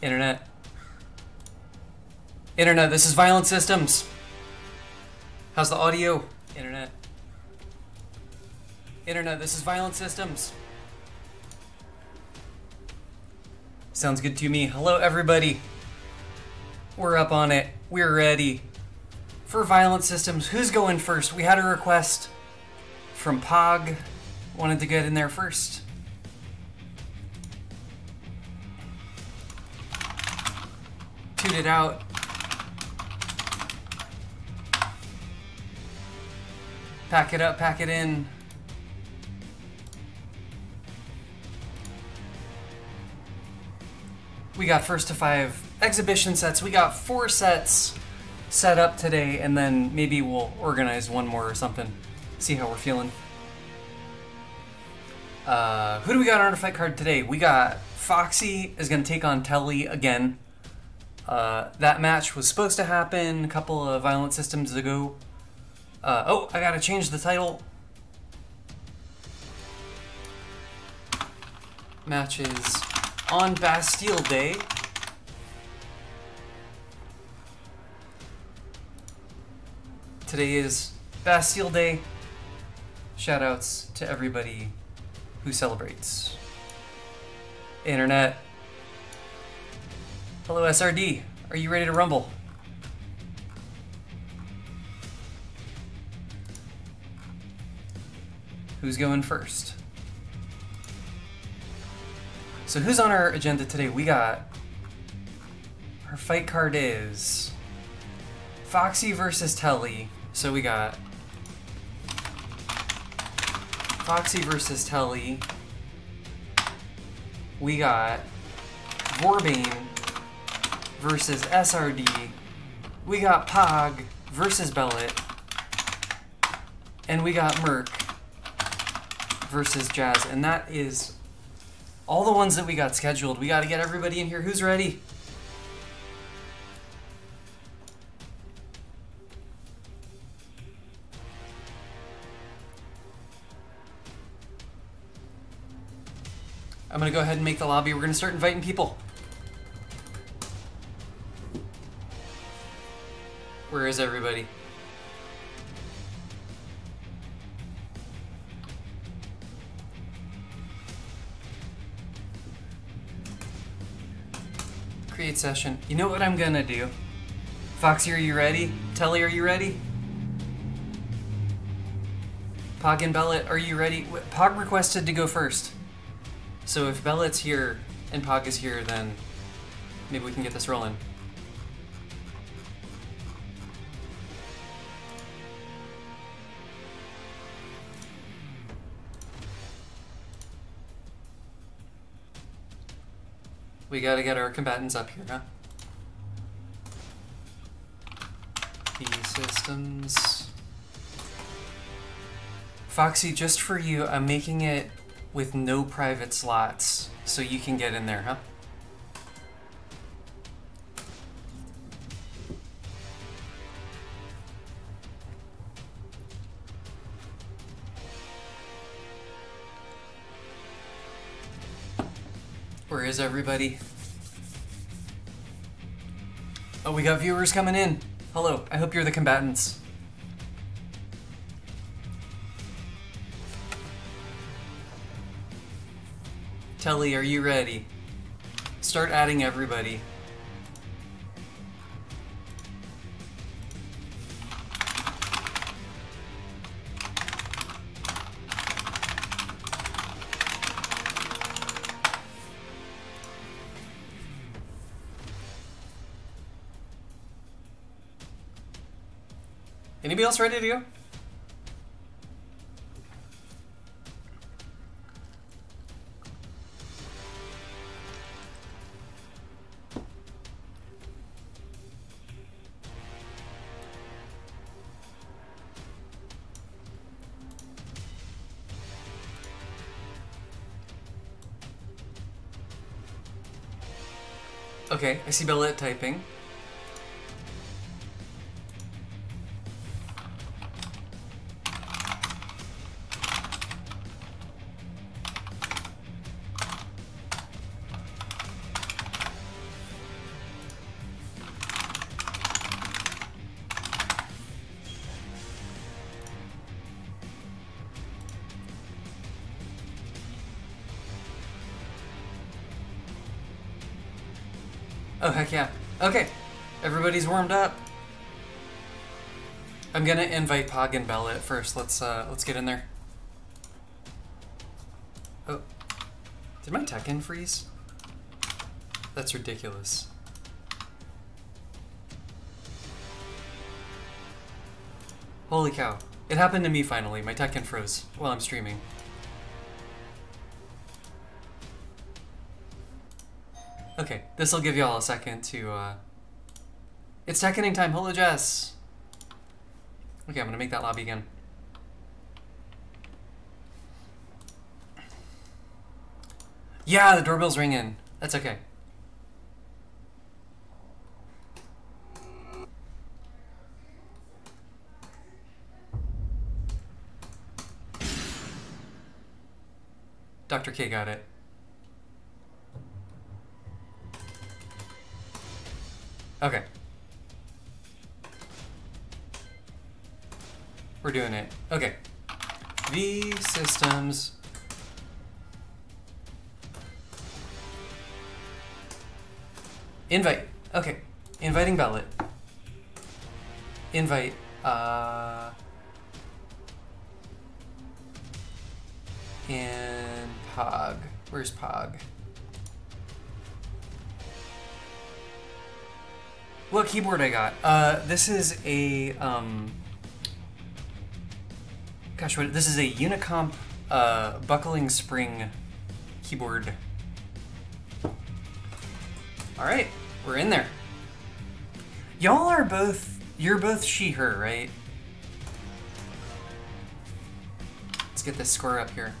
Internet. Internet, this is Violent Systems. How's the audio? Internet. Internet, this is Violent Systems. Sounds good to me. Hello, everybody. We're up on it. We're ready for Violent Systems. Who's going first? We had a request from Pog. Wanted to get in there first. Toot it out. Pack it up, pack it in. We got first to five exhibition sets. We got four sets set up today, and then maybe we'll organize one more or something. See how we're feeling. Uh, who do we got on our fight card today? We got Foxie is going to take on Teli again. Uh, that match was supposed to happen a couple of Violent Systems ago. Uh, oh, I gotta change the title. Matches on Bastille Day. Today is Bastille Day. Shoutouts to everybody who celebrates. Internet. Hello, SRD. Are you ready to rumble? Who's going first? So who's on our agenda today? We got our fight card is Foxie versus Teli. So we got Foxie versus Teli. We got Vorebane versus SRD. We got Pog versus Bellet. And we got Merc versus Jas. And that is all the ones that we got scheduled. We got to get everybody in here. Who's ready? I'm going to go ahead and make the lobby. We're going to start inviting people. Where is everybody? Create session. You know what I'm gonna do? Foxie, are you ready? Teli, are you ready? Pog and Bellet, are you ready? Pog requested to go first. So if Bellet's here and Pog is here, then maybe we can get this rolling. We gotta get our combatants up here, huh? Systems. Foxie, just for you, I'm making it with no private slots, so you can get in there, huh? Where is everybody? Oh, we got viewers coming in. Hello, I hope you're the combatants. Teli, are you ready? Start adding everybody. Else ready to go? Okay, I see Bellet typing. Okay. Everybody's warmed up. I'm gonna invite Pog and Bella at first. Let's uh let's get in there. Oh. Did my Tekken freeze? That's ridiculous. Holy cow. It happened to me finally. My Tekken froze while I'm streaming. This will give y'all a second to, uh... It's Tekkening time! Hello, Jess! Okay, I'm gonna make that lobby again. Yeah, the doorbell's ringing. That's okay. Dr. K got it. We're doing it. Okay. V systems. Invite. Okay. Inviting Bellet. Invite. Uh. and Pog. Where's Pog? What keyboard I got? Uh, this is a um. Gosh, what? This is a Unicomp uh, buckling spring keyboard. All right, we're in there. Y'all are both. You're both she/her, right? Let's get this score up here.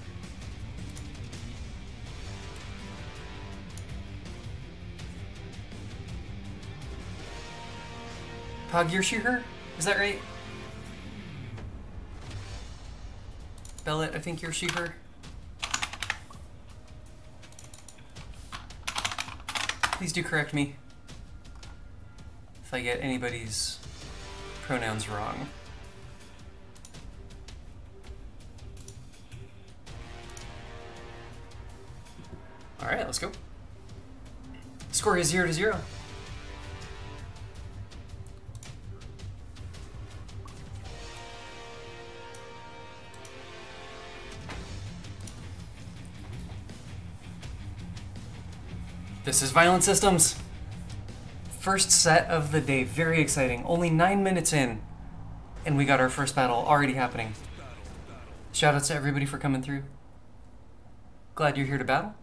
Pog, you're she/her? Is that right? Bellet, I think you're she/her. Please do correct me if I get anybody's pronouns wrong. All right, let's go. Score is zero to zero. This is Violent Systems. First set of the day, very exciting. Only nine minutes in, and we got our first battle already happening. Shoutouts to everybody for coming through. Glad you're here to battle.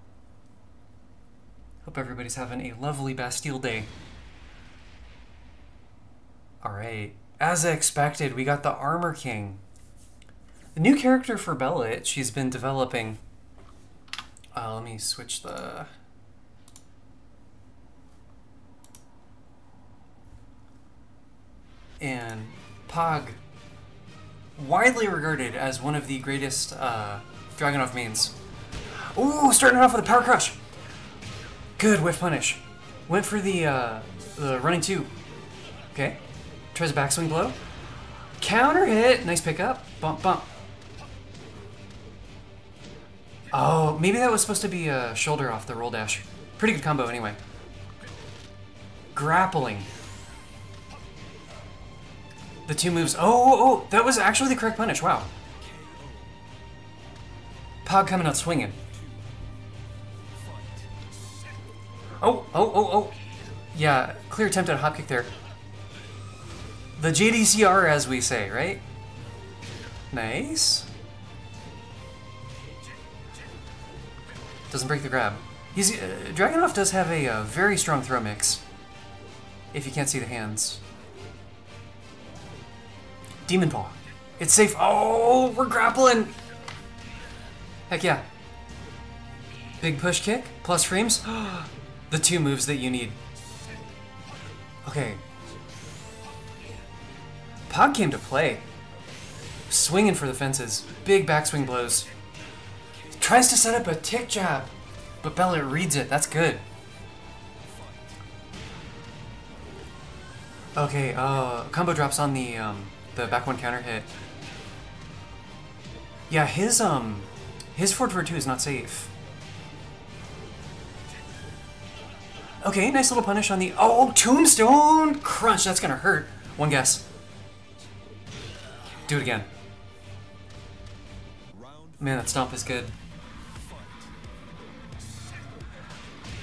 Hope everybody's having a lovely Bastille day. Alright, as expected, we got the Armor King. The new character for Bella, she's been developing. Uh, let me switch the and Pog, widely regarded as one of the greatest uh, Dragunov mains. Ooh, starting off with a power crush. Good whiff punish. Went for the uh, the running two. Okay. Tries a backswing blow. Counter hit. Nice pickup. Bump bump. Oh, maybe that was supposed to be a shoulder off the roll dash. Pretty good combo anyway. Grappling. The two moves. Oh, oh, oh, that was actually the correct punish. Wow. Pog coming out swinging. Oh, oh, oh, oh. Yeah, clear attempt at a hop kick there. The JDCR, as we say, right? Nice. Doesn't break the grab. He's uh, Dragunov does have a uh, very strong throw mix. If you can't see the hands. Demon Paw. It's safe. Oh, we're grappling. Heck yeah. Big push kick, plus frames. the two moves that you need. Okay. Pog came to play. Swinging for the fences. Big backswing blows. Tries to set up a tick jab, but Bella reads it. That's good. Okay, uh, combo drops on the, um, the back one counter hit. Yeah, his um, his forward for two is not safe. Okay, nice little punish on the. Oh, tombstone! Crunch, that's gonna hurt. One guess. Do it again. Man, that stomp is good.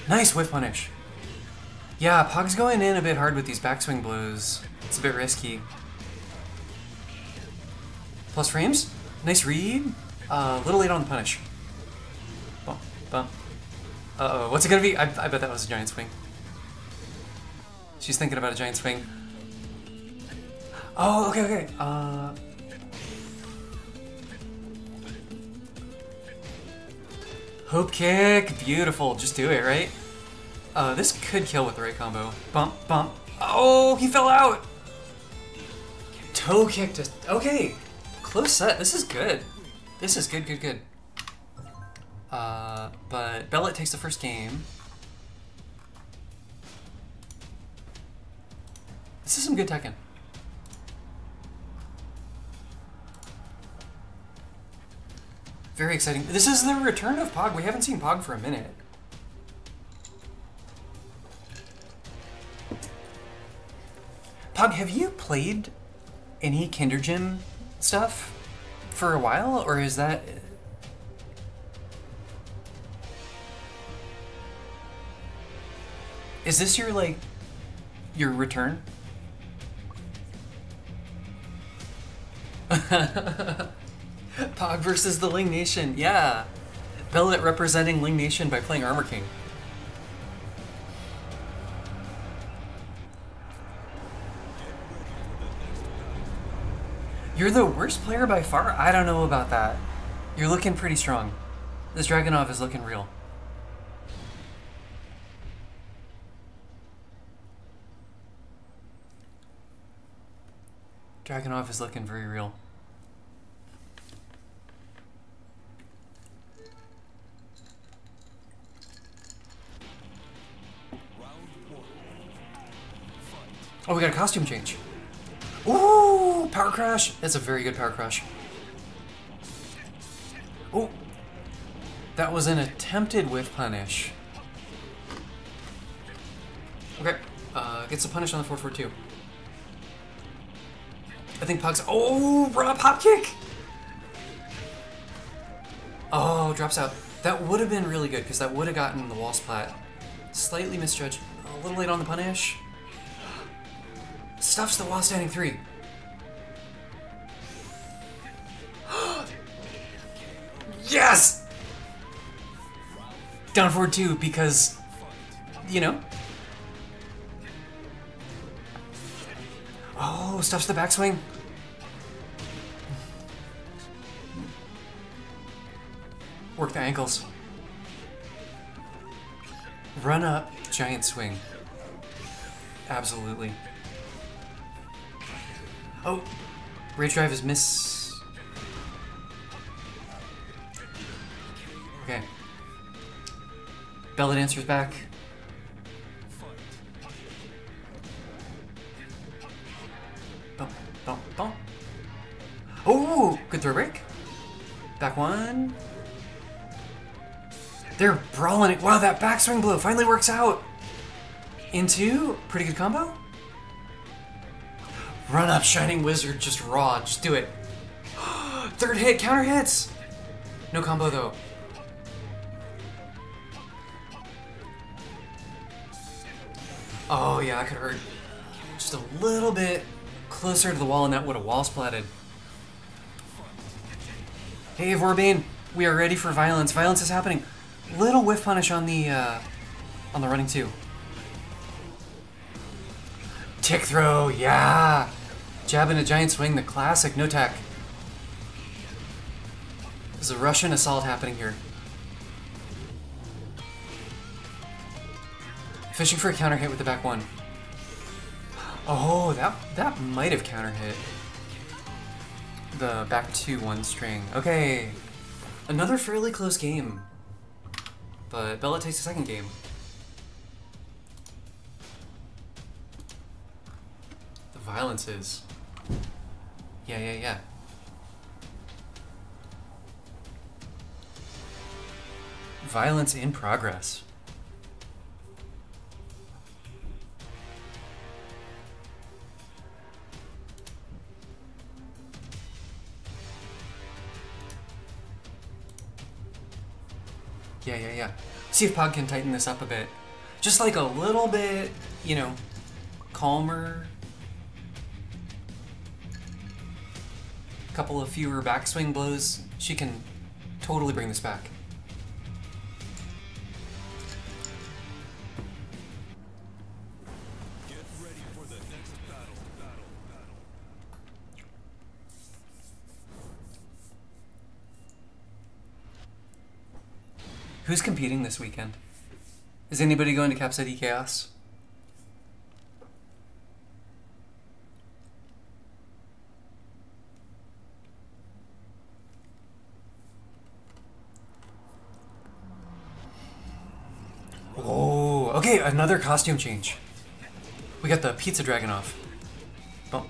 Nice whiff punish. Yeah, Pog's going in a bit hard with these backswing blows. It's a bit risky. Plus frames. Nice read. A uh, little late on the punish. Bump, bump. Uh-oh, what's it gonna be? I, I bet that was a giant swing. She's thinking about a giant swing. Oh, okay, okay. Uh... Hope kick, beautiful. Just do it, right? Uh, this could kill with the right combo. Bump, bump. Oh, he fell out! Toe kick to... Okay, close set. This is good. This is good, good, good. Uh, but Bellet takes the first game. This is some good Tekken. Very exciting. This is the return of Pog. We haven't seen Pog for a minute. Pog, have you played any Kinder Gym stuff for a while, or is that Is this your like your return? Pog versus the Ling Nation, yeah. Bellet representing Ling Nation by playing Armor King. You're the worst player by far? I don't know about that. You're looking pretty strong. This Dragunov is looking real. Dragunov is looking very real. Oh, we got a costume change. Ooh, power crush. That's a very good power crush. Oh, that was an attempted whiff punish. Okay, uh, gets a punish on the 442. I think Pog's. Oh, raw pop kick! Oh, drops out. That would have been really good because that would have gotten the wall splat. Slightly misjudged. A little late on the punish. Stuffs the wall standing three. Down forward two because, you know, Oh, stuffs the backswing. Work the ankles. Run up, giant swing. Absolutely. Oh, rage drive is miss. Bellet answers back. Oh, good throw break. Back one. They're brawling it. Wow, that backswing blow finally works out. Into pretty good combo. Run up, Shining Wizard, just raw. Just do it. Third hit, counter hits. No combo though. Yeah, I could hurt. Just a little bit closer to the wall and that would have wall splatted. Hey, Vorebane, we are ready for violence. Violence is happening. Little whiff punish on the, uh, on the running two. Tick throw, yeah! Jab Jabbing a giant swing, the classic, no tech. There's a Russian assault happening here. Fishing for a counter hit with the back one. Oh, that that might have counter hit the back two one string. Okay, another fairly close game, but Bella takes the second game. The violence is. Yeah, yeah, yeah. Violence in progress. Yeah, yeah, yeah. See if Pog can tighten this up a bit. Just like a little bit, you know, calmer. A couple of fewer backswing blows. She can totally bring this back. Who's competing this weekend? Is anybody going to Cap City Chaos? Oh, okay, another costume change. We got the pizza dragon off. Bump,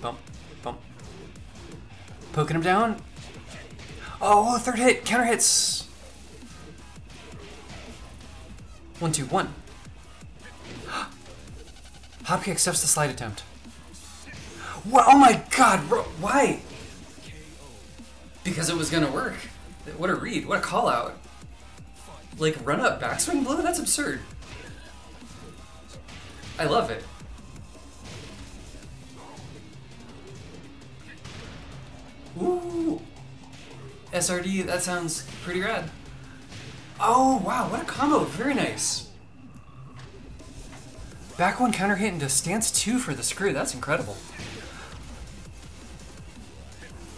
bump, bump. Poking him down. Oh, third hit, counter hits. One, two, one. Hopkick accepts the slide attempt. Wow, oh my god, bro, why? Because it was gonna work. What a read, what a call out. Like, run up backswing blow? That's absurd. I love it. Ooh. SRD, that sounds pretty rad. Oh, wow, what a combo. Very nice. Back one counter hit into stance two for the screw. That's incredible.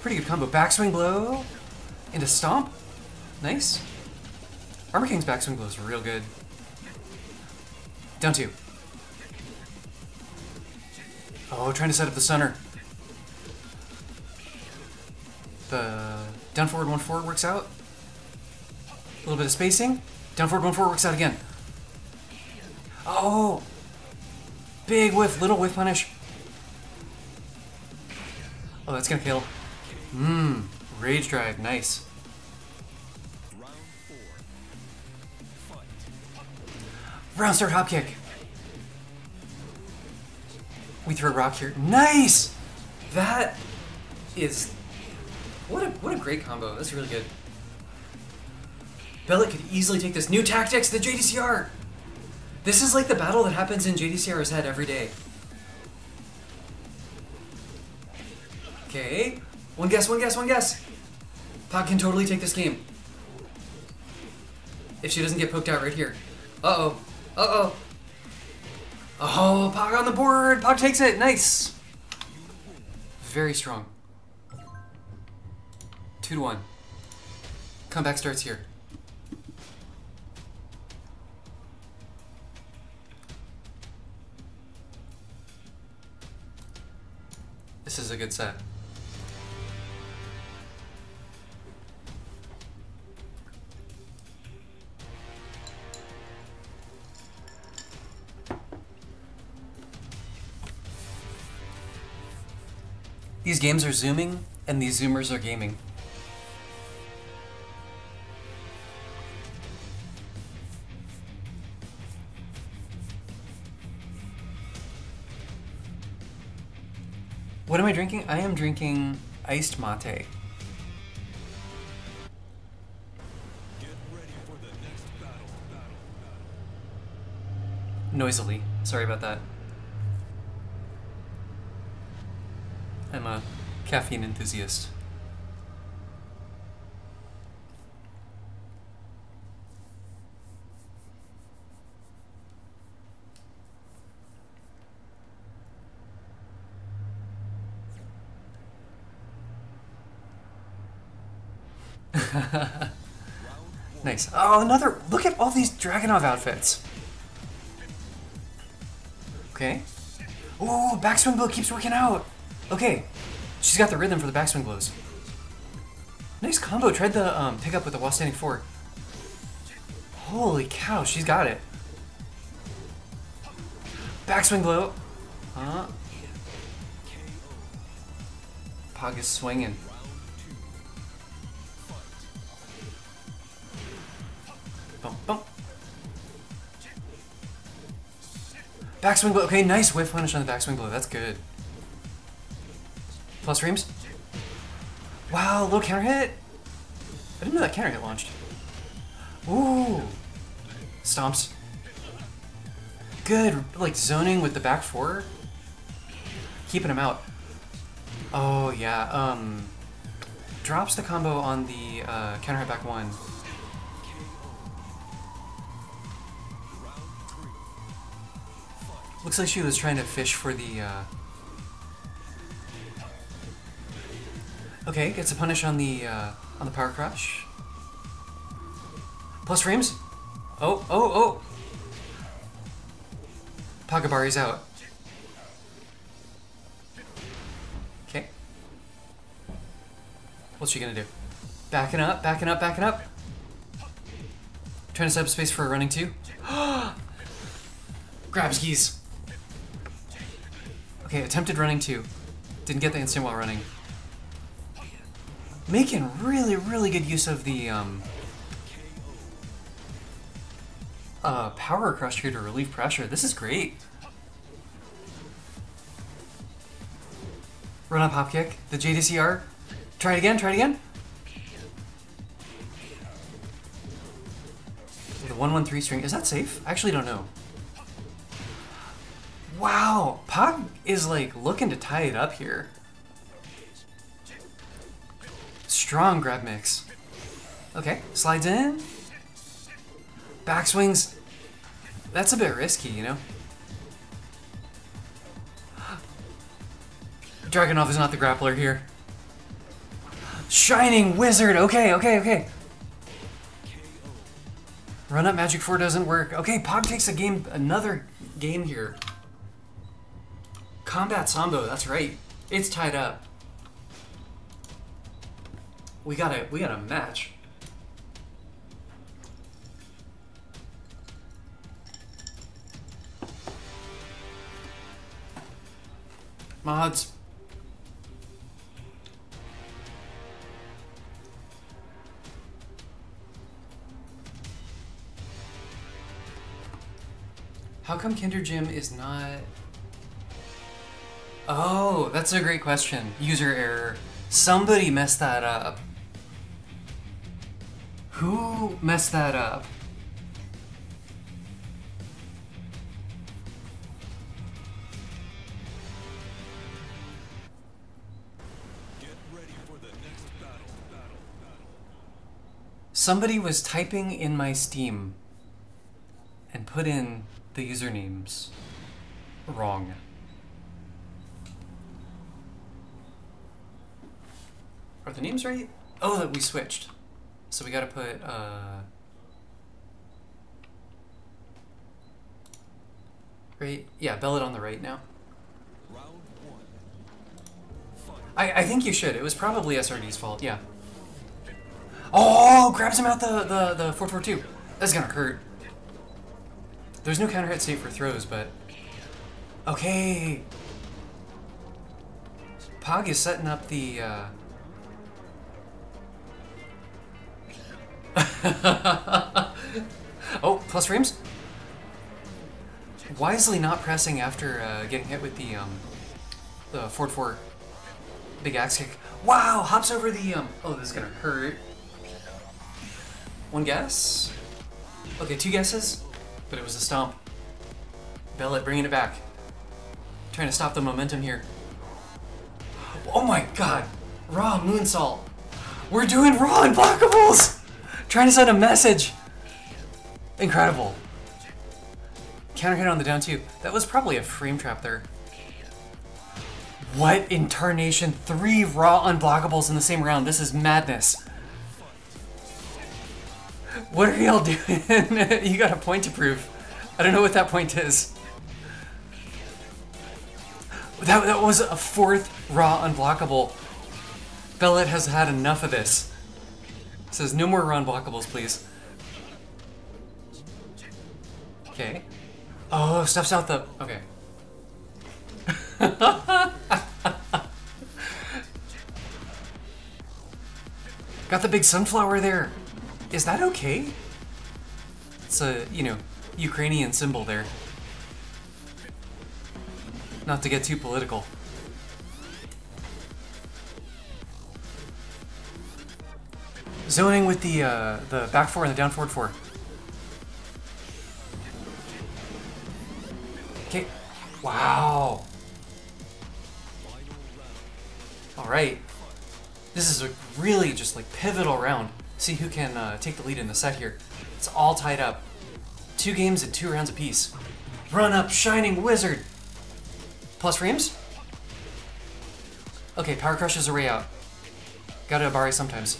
Pretty good combo. Backswing blow into stomp. Nice. Armor King's backswing blow is real good. Down two. Oh, trying to set up the center. The down forward, one forward works out. Little bit of spacing. Down forward, one forward works out again. Oh! Big whiff, little whiff punish. Oh, that's gonna kill. Mmm, rage drive, nice. Round start hop kick. We throw rock here. Nice! That is what a what a great combo. That's really good. Bellet could easily take this. New tactics, the JDCR! This is like the battle that happens in JDCR's head every day. Okay. One guess, one guess, one guess. Pog can totally take this game. If she doesn't get poked out right here. Uh-oh. Uh-oh. Oh, Pog on the board! Pog takes it! Nice! Very strong. Two to one. Comeback starts here. This is a good set. These games are zooming, and these zoomers are gaming. Drinking? I am drinking iced mate. Noisily. Sorry about that. I'm a caffeine enthusiast. Nice. Oh, another. Look at all these Dragunov outfits. Okay. Oh, backswing blow keeps working out. Okay. She's got the rhythm for the backswing blows. Nice combo. Tried the um, pick up with the while standing four. Holy cow, she's got it. Backswing blow. Huh? Pog is swinging. Backswing blow. Okay, nice whiff punish on the backswing blow. That's good. Plus reams. Wow, little counter hit. I didn't know that counter hit launched. Ooh. Stomps. Good, like zoning with the back four. Keeping him out. Oh yeah, um... Drops the combo on the uh, counter hit back one. Looks like she was trying to fish for the, uh... Okay, gets a punish on the, uh, on the power crush. Plus frames? Oh, oh, oh! Pagabari's out. Okay. What's she gonna do? Backing up, backing up, backing up. Trying to set up space for a running two. Grabs keys. Okay, attempted running two. Didn't get the instant while running. Making really, really good use of the um, uh, power crush here to relieve pressure. This is great. Run up hop kick. The JDCR. Try it again, try it again. The 113 string. Is that safe? I actually don't know. Wow, Pog is like looking to tie it up here. Strong grab mix. Okay, slides in. Backswings. That's a bit risky, you know? Dragunov is not the grappler here. Shining Wizard! Okay, okay, okay. Run up Magic 4 doesn't work. Okay, Pog takes a game, another game here. Combat Sambo, that's right. It's tied up. We got a we got a match. Mods. How come Kinder Gym is not... Oh, that's a great question. User error. Somebody messed that up. Who messed that up? Somebody was typing in my Steam and put in the usernames wrong. The names right? Oh, that we switched. So we gotta put, uh... Right? Yeah, Bellet on the right now. I, I think you should. It was probably SRD's fault, yeah. Oh, grabs him out the, the, the 442. That's gonna hurt. There's no counter hit state for throws, but... Okay. Pog is setting up the, uh... oh, plus frames? Wisely not pressing after uh, getting hit with the, um... The Ford 4 big axe kick. Wow, hops over the, um... Oh, this is gonna hurt. One guess? Okay, two guesses, but it was a stomp. Bellet bringing it back. Trying to stop the momentum here. Oh my god! Raw moonsault! We're doing raw unblockables! Trying to send a message! Incredible. Counter hit on the down two. That was probably a frame trap there. What in tarnation? Three raw unblockables in the same round. This is madness. What are y'all doing? you got a point to prove. I don't know what that point is. That, that was a fourth raw unblockable. Bellet has had enough of this. Says no more unblockables, please. Okay. Oh, stuff's out the... Okay. Got the big sunflower there. Is that okay? It's a, you know, Ukrainian symbol there. Not to get too political. Zoning with the uh, the back four and the down forward four. Okay. Wow. All right. This is a really just like pivotal round. See who can uh, take the lead in the set here. It's all tied up. Two games and two rounds apiece. Run up, Shining Wizard. Plus frames? Okay, Power Crush is a way out. Gotta Abari sometimes.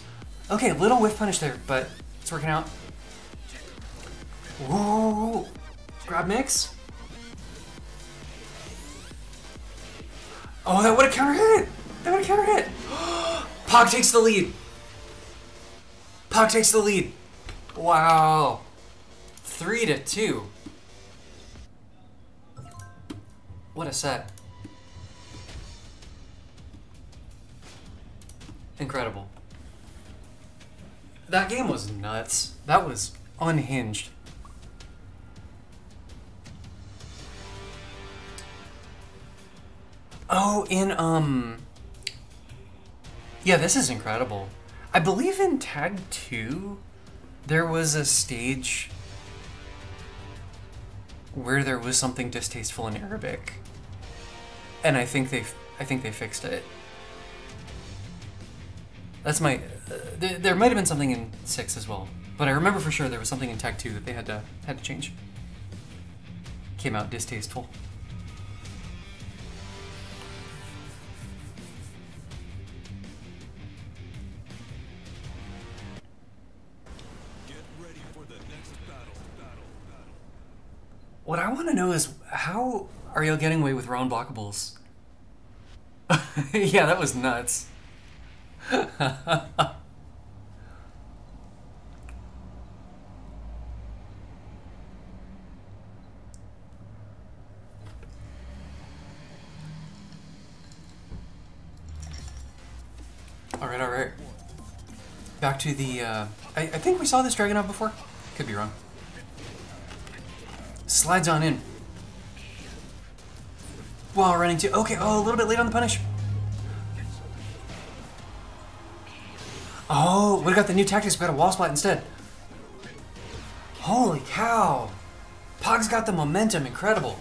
Okay, little whiff punish there, but it's working out. Ooh, grab mix. Oh, that would have counter hit. That would have counter hit. Pog takes the lead. Pog takes the lead. Wow. Three to two. What a set. Incredible. That game was nuts. That was unhinged. Oh, in um Yeah, this is incredible. I believe in tag 2 there was a stage where there was something distasteful in Arabic. And I think they I think they fixed it. That's my. Uh, th- there might have been something in six as well, but I remember for sure there was something in Tech Two that they had to had to change. Came out distasteful. What I want to know is how are you getting away with round blockables? yeah, that was nuts. Alright, alright. Back to the, uh, I, I think we saw this Dragunov before. Could be wrong. Slides on in. While running to, okay, oh, a little bit late on the punish. Oh, we got the new tactics. We got a wall splat instead. Holy cow. Pog's got the momentum. Incredible.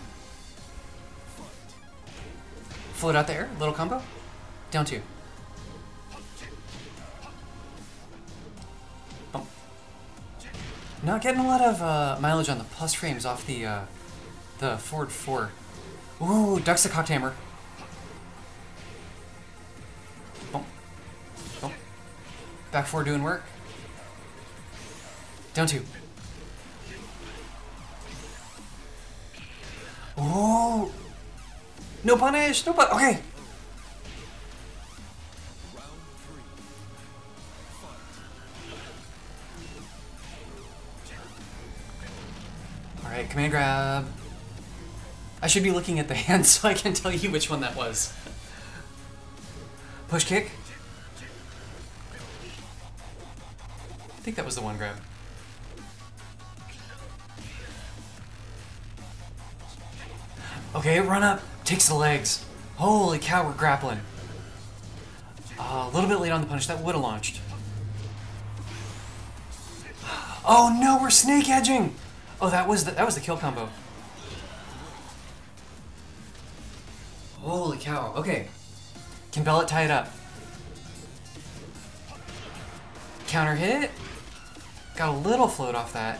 Float out there. Little combo. Down two. Oh. Not getting a lot of uh, mileage on the plus frames off the uh, the Ford 4. Ooh, ducks the cocked hammer. Back four doing work. Down two. Oh! No punish! No punish! Okay! Alright, command grab. I should be looking at the hand so I can tell you which one that was. Push kick. Think that was the one grab. Okay, run up. Takes the legs. Holy cow, we're grappling. Uh, a little bit late on the punish. That would have launched. Oh no, we're snake edging. Oh, that was the, that was the kill combo. Holy cow. Okay. Can Bellet tie it up? Counter hit. Got a little float off that.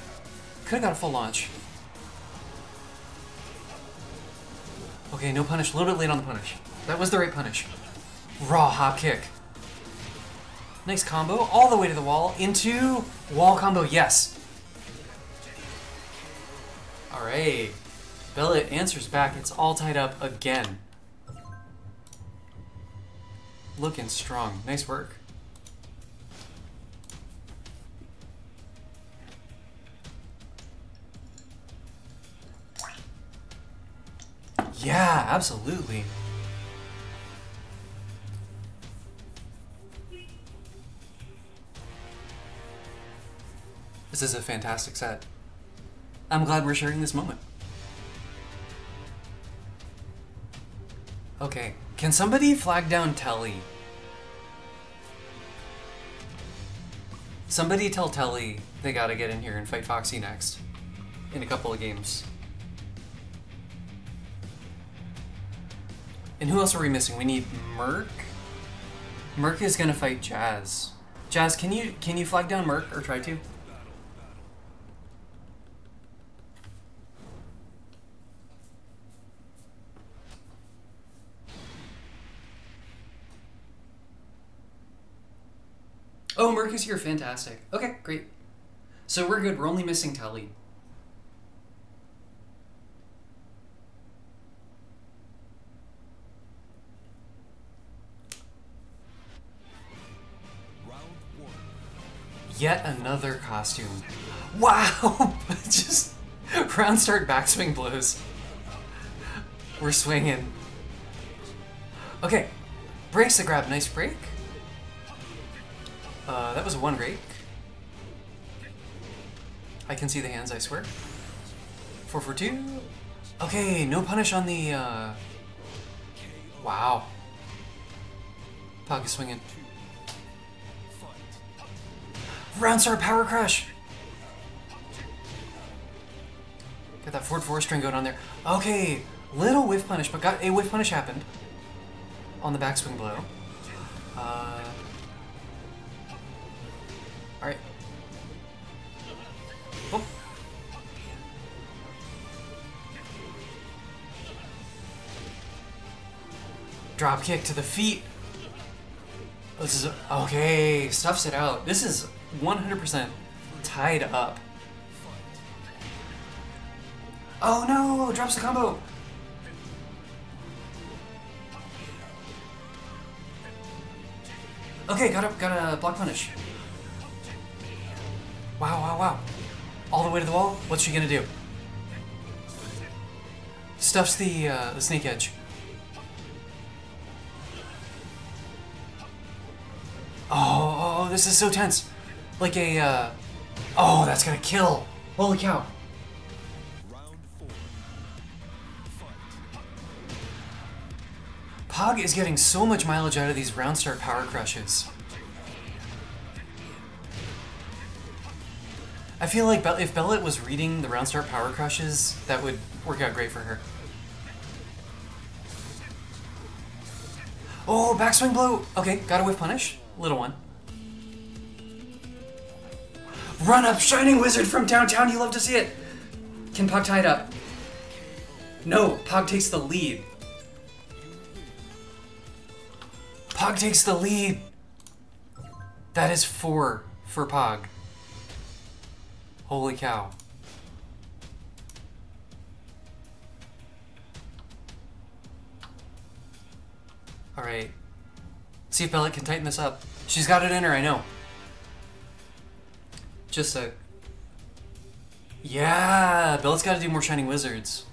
Could've got a full launch. Okay, no punish. A little bit late on the punish. That was the right punish. Raw hop kick. Nice combo. All the way to the wall. Into wall combo. Yes. Alright. Bellet answers back. It's all tied up again. Looking strong. Nice work. Yeah, absolutely. This is a fantastic set. I'm glad we're sharing this moment. Okay, can somebody flag down Teli? Somebody tell Teli they gotta get in here and fight Foxie next. In a couple of games. And who else are we missing? We need Merc. Merc is gonna fight Jas. Jas, can you can you flag down Merc or try to? Oh, Merc is here. Fantastic. Okay, great. So we're good. We're only missing Teli. Yet another costume. Wow! Just round start backswing blows. We're swinging. Okay. Breaks the grab. Nice break. Uh, that was one break. I can see the hands, I swear. Four for two. Okay, no punish on the, uh... Wow. Pog is swinging. Round start power crush. Got that forward four string going on there. Okay, little whiff punish, but got a whiff punish happened on the backswing blow. Uh, all right. Oh. Drop kick to the feet. This is okay. Stuffs it out. This is 100% tied up. Oh no! Drops the combo. Okay, got a got a block punish. Wow, wow, wow. All the way to the wall? What's she gonna do? Stuffs the, uh, the snake edge. Oh, oh, this is so tense. Like a, uh... Oh, that's gonna kill. Holy cow. Pog is getting so much mileage out of these round start power crushes. I feel like if Bellet was reading the round start power crushes, that would work out great for her. Oh, backswing blow! Okay, got a whiff punish. Little one. Run up, Shining Wizard from downtown, you love to see it! Can Pog tie it up? No, Pog takes the lead. Pog takes the lead! That is four for Pog. Holy cow. Alright. See if Bellet can tighten this up. She's got it in her, I know. Just a... Yeah! Bellet's got to do more Shining Wizards.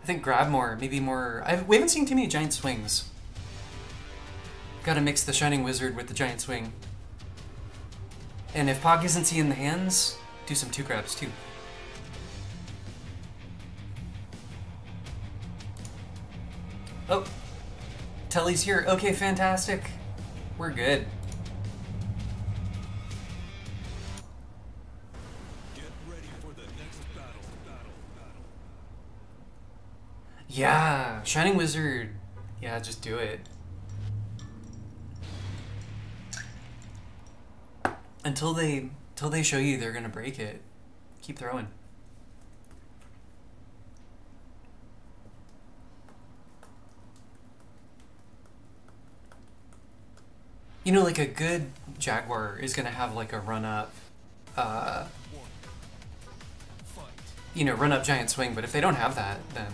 I think grab more, maybe more... I've, we haven't seen too many Giant Swings. Gotta mix the Shining Wizard with the Giant Swing. And if Pog isn't seeing the hands, do some two grabs too. Oh, Teli's here. Okay, fantastic. We're good. Yeah, Shining Wizard. Yeah, just do it. Until they until they show you they're gonna break it, keep throwing. You know, like a good Jaguar is gonna have like a run up, uh, you know, run up giant swing, but if they don't have that, then.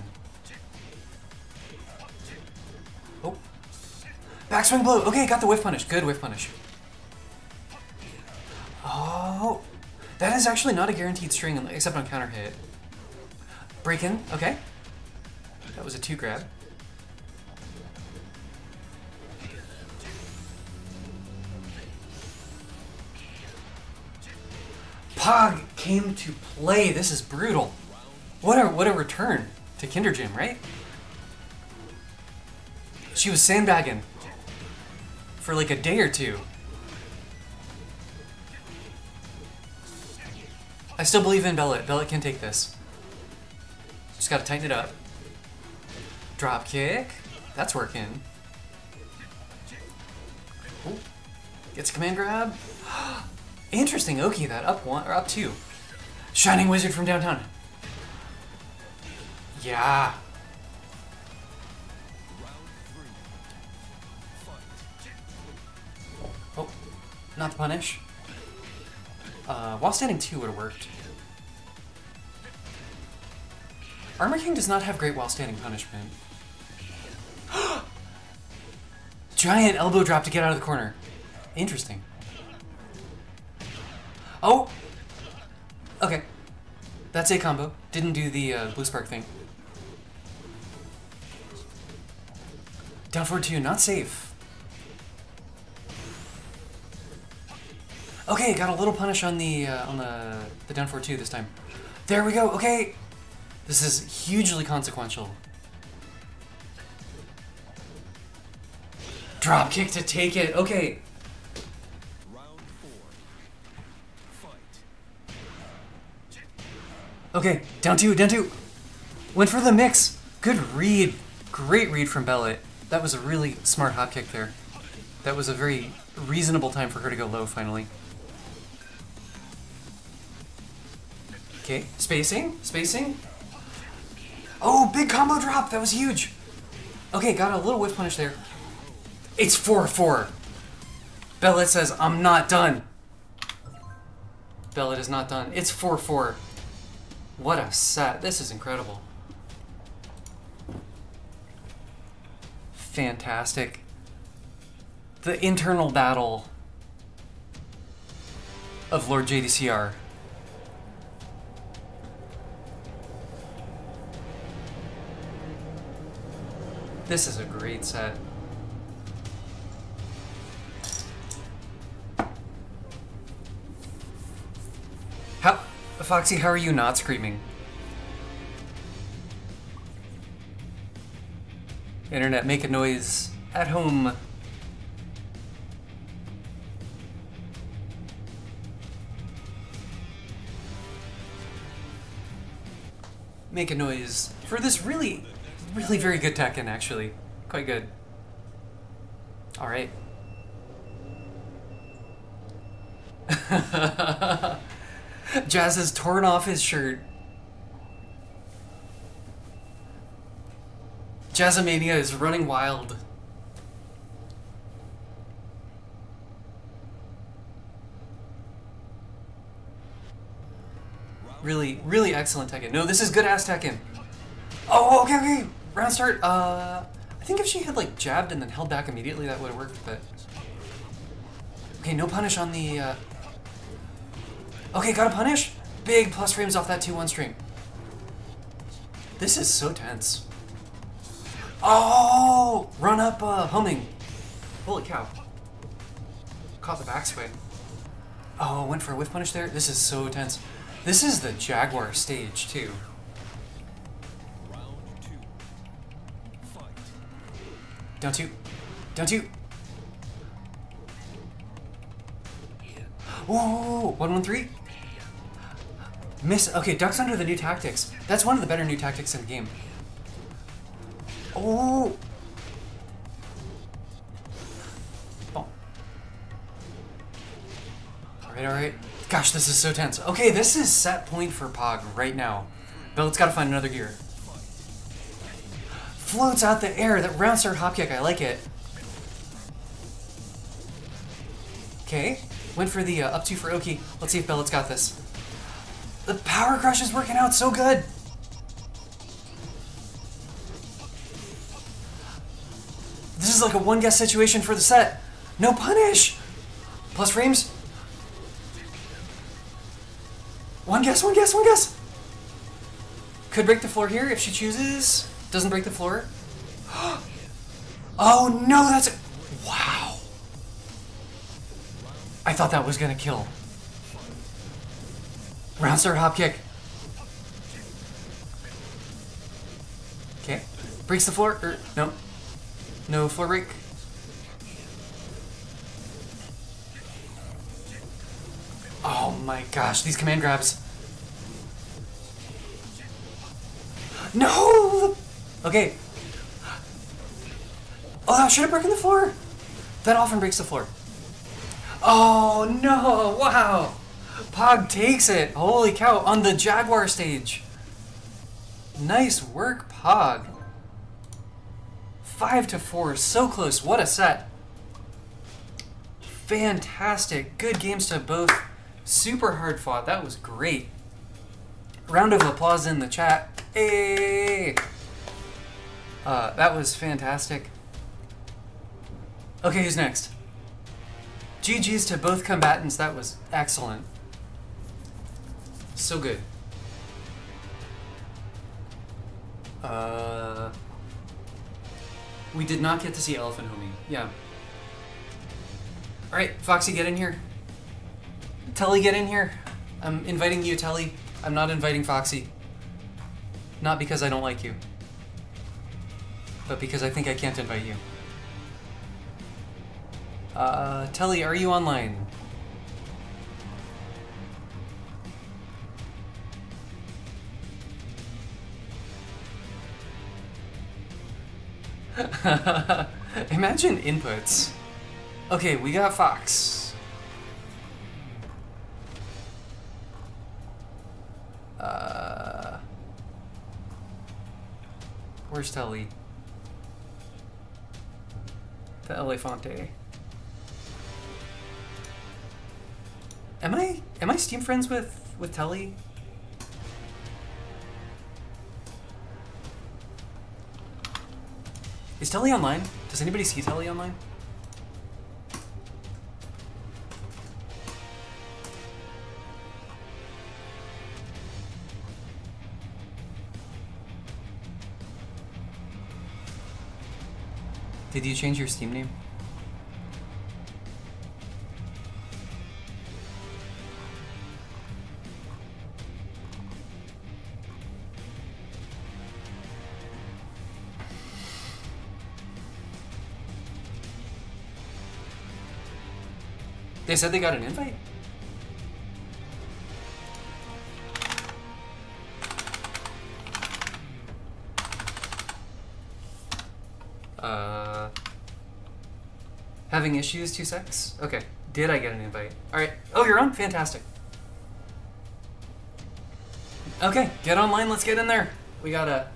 Backswing blow! Okay, got the whiff punish. Good whiff punish. Oh, that is actually not a guaranteed string except on counter hit. Break in, okay. That was a two grab. Pog came to play. This is brutal. What a what a return to Kinder Gym, right? She was sandbagging for like a day or two. I still believe in Bellet. Bellet can take this. Just gotta tighten it up. Drop kick. That's working. Ooh. Gets a command grab. Interesting, Oki, that up one or up two. Shining Wizard from downtown. Yeah. Not the punish. Uh, while standing two would have worked. Armor King does not have great while standing punishment. Giant elbow drop to get out of the corner. Interesting. Oh! Okay. That's a combo. Didn't do the uh, blue spark thing. Down forward two, not safe. Okay, got a little punish on the uh, on the the down forward two this time. There we go. Okay, this is hugely consequential. Drop kick to take it. Okay. Okay, down two, down two. Went for the mix. Good read. Great read from Bellet. That was a really smart hop kick there. That was a very reasonable time for her to go low finally. Okay, spacing, spacing. Oh, big combo drop. That was huge. Okay, got a little whiff punish there. It's 4-4. Bellet says, I'm not done. Bellet is not done. It's 4-4. What a set. This is incredible. Fantastic. The internal battle of Lord JDCR. This is a great set. How, Foxie, how are you not screaming? Internet, make a noise at home. Make a noise for this really, really very good Tekken, actually. Quite good. Alright. Jas has torn off his shirt. Jazzomania is running wild. Really, really excellent Tekken. No, this is good ass Tekken. Oh, okay, okay. Round start. Uh, I think if she had like jabbed and then held back immediately, that would have worked. But okay, no punish on the. Uh... Okay, got a punish. Big plus frames off that two one string. This is so tense. Oh, run up, uh, humming. Holy cow. Caught the backswing. Oh, went for a whiff punish there. This is so tense. This is the Jaguar stage, too. Don't two. Whoa, one, one, three. Miss. Okay, ducks under the new tactics. That's one of the better new tactics in the game. Oh. Alright, alright. Gosh, this is so tense. Okay, this is set point for Pog right now. Bellet's gotta find another gear. Floats out the air. That round start hop kick, I like it. Okay, went for the uh, up two for Oki. Let's see if Bellet's got this. The power crush is working out so good. This is like a one guess situation for the set. No punish. Plus frames. One guess, one guess, one guess. Could break the floor here if she chooses. Doesn't break the floor? oh no, that's a... Wow. I thought that was gonna kill. Round start hop kick. Okay. Breaks the floor? Er, no. No floor break. Oh my gosh, these command grabs. No! Okay. Oh, should have broken the floor. That often breaks the floor. Oh no! Wow! Pog takes it. Holy cow! On the Jaguar stage. Nice work, Pog. Five to four, so close. What a set. Fantastic. Good games to both. Super hard fought. That was great. Round of applause in the chat. Hey! Uh, that was fantastic. Okay, who's next? GG's to both combatants. That was excellent. So good. Uh, we did not get to see Elephant Homie. Yeah. Alright, Foxie, get in here. Teli, get in here. I'm inviting you, Teli. I'm not inviting Foxie. Not because I don't like you, but because I think I can't invite you. Uh, Teli, are you online? Imagine inputs. Okay, we got Fox. Uh, where's Teli? The Elefante. Am I am I Steam friends with with Teli? Is Teli online? Does anybody see Teli online? Did you change your Steam name? They said they got an invite? Having issues, two secs? Okay. Did I get an invite? Alright. Oh, you're on? Fantastic. Okay, get online, let's get in there. We gotta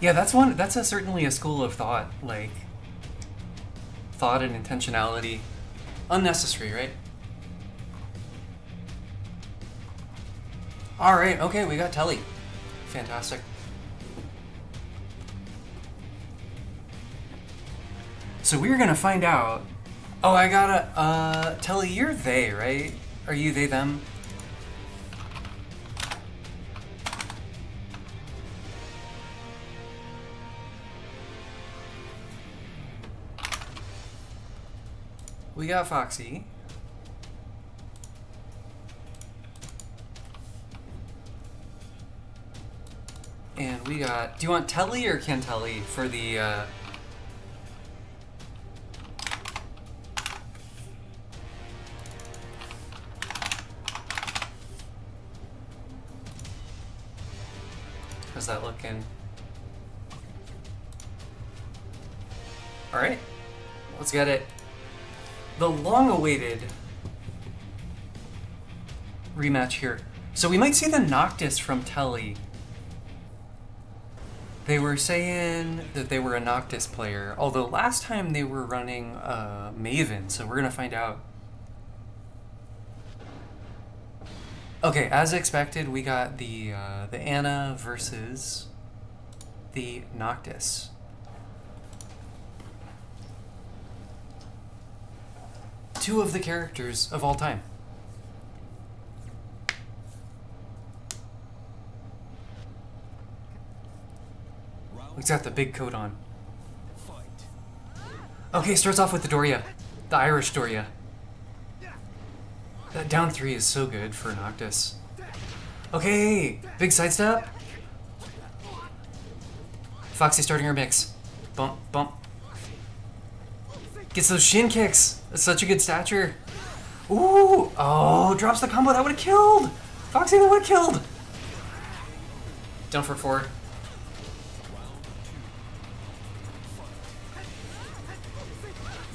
Yeah, that's one. That's a, certainly a school of thought, like thought and intentionality, unnecessary, right? All right. Okay, we got Teli. Fantastic. So we're gonna find out. Oh, I gotta. Uh, Teli, you're they, right? Are you they them? We got Foxie. And we got... Do you want Teli or Cantelli for the... Uh... How's that looking? Alright. Let's get it the long-awaited rematch here. So we might see the Noctis from Teli. They were saying that they were a Noctis player, although last time they were running uh, Maven, so we're gonna find out. Okay, as expected, we got the uh, the Anna versus the Noctis. Two of the characters of all time. He's got the big coat on. Okay, starts off with the Doria. The Irish Doria. That down three is so good for Noctis. Okay, big sidestep. Foxie starting her mix. Bump, bump. Gets those shin kicks. That's such a good stature. Ooh, oh, drops the combo. That would have killed. Foxie, that would have killed. Down for four.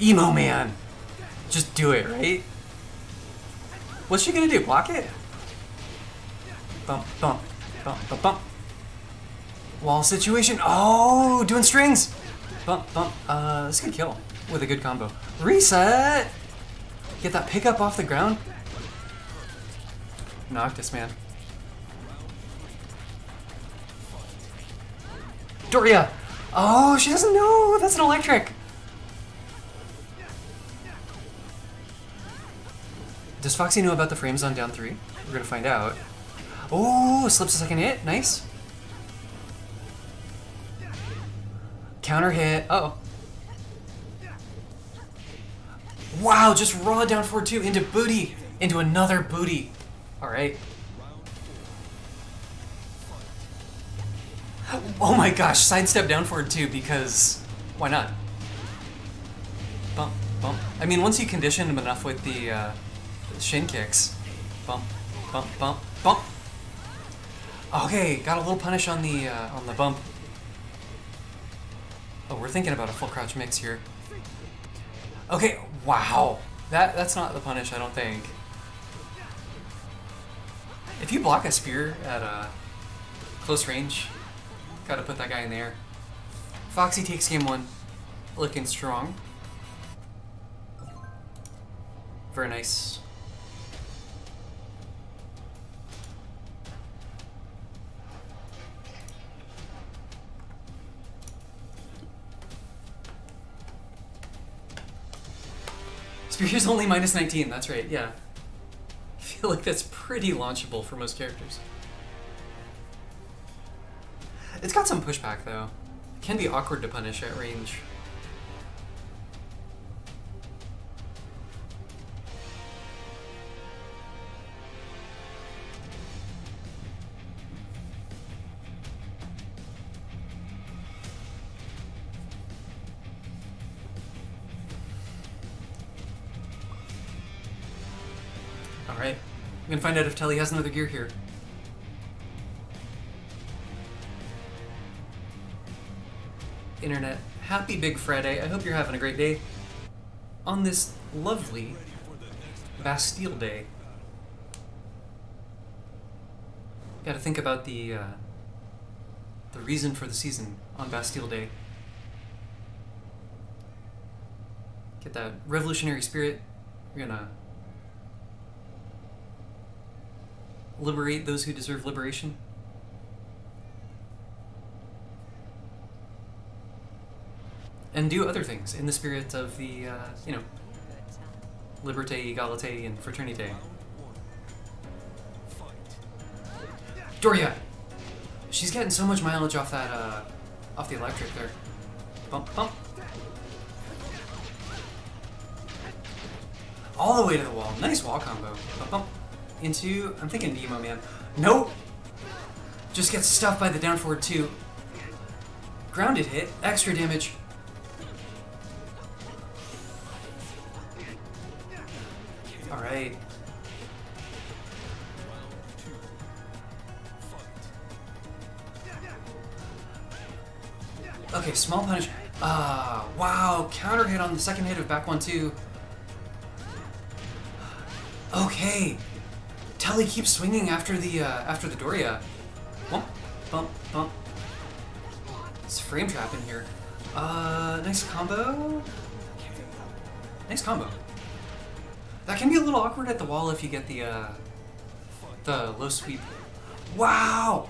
Emo man. Just do it, right? What's she gonna do? Block it? Bump, bump, bump, bump, bump. Wall situation. Oh, doing strings. Bump, bump. Uh, this could kill with a good combo. Reset. Get that pickup off the ground. Noctis, man. Doria. Oh, she doesn't know. That's an electric. Does Foxie know about the frames on down three? We're gonna find out. Oh, slips a second hit. Nice. Counter hit. Uh oh. Wow, just raw down forward two into booty. Into another booty. Alright. Oh my gosh, sidestep down forward two because why not? Bump, bump. I mean, once you condition him enough with the, uh, the shin kicks, bump, bump, bump, bump. Okay, got a little punish on the uh, on the bump. Oh, we're thinking about a full crouch mix here. Okay, wow. That that's not the punish, I don't think. If you block a spear at a close range, gotta put that guy in there. Foxie takes game one, looking strong. Very nice. Spear's only minus 19, that's right, yeah. I feel like that's pretty launchable for most characters. It's got some pushback, though. It can be awkward to punish at range. I'm find out if Teli has another gear here. Internet, happy Big Friday. I hope you're having a great day. On this lovely Bastille Day. Gotta think about the, uh, the reason for the season on Bastille Day. Get that revolutionary spirit. We're gonna liberate those who deserve liberation. And do other things in the spirit of the, uh, you know, liberté, égalité, and fraternité. Doria! She's getting so much mileage off that, uh, off the electric there. Bump, bump. All the way to the wall. Nice wall combo. Bump, bump into... I'm thinking Nemo, man. Nope! Just gets stuffed by the down forward 2. Grounded hit. Extra damage. Alright. Okay, small punish. Ah, uh, wow. Counter hit on the second hit of back one, two. Okay. Teli keeps swinging after the uh, after the Doria. Bump, bump, bump. It's frame trap in here. Uh, nice combo. Nice combo. That can be a little awkward at the wall if you get the uh, the low sweep. Wow!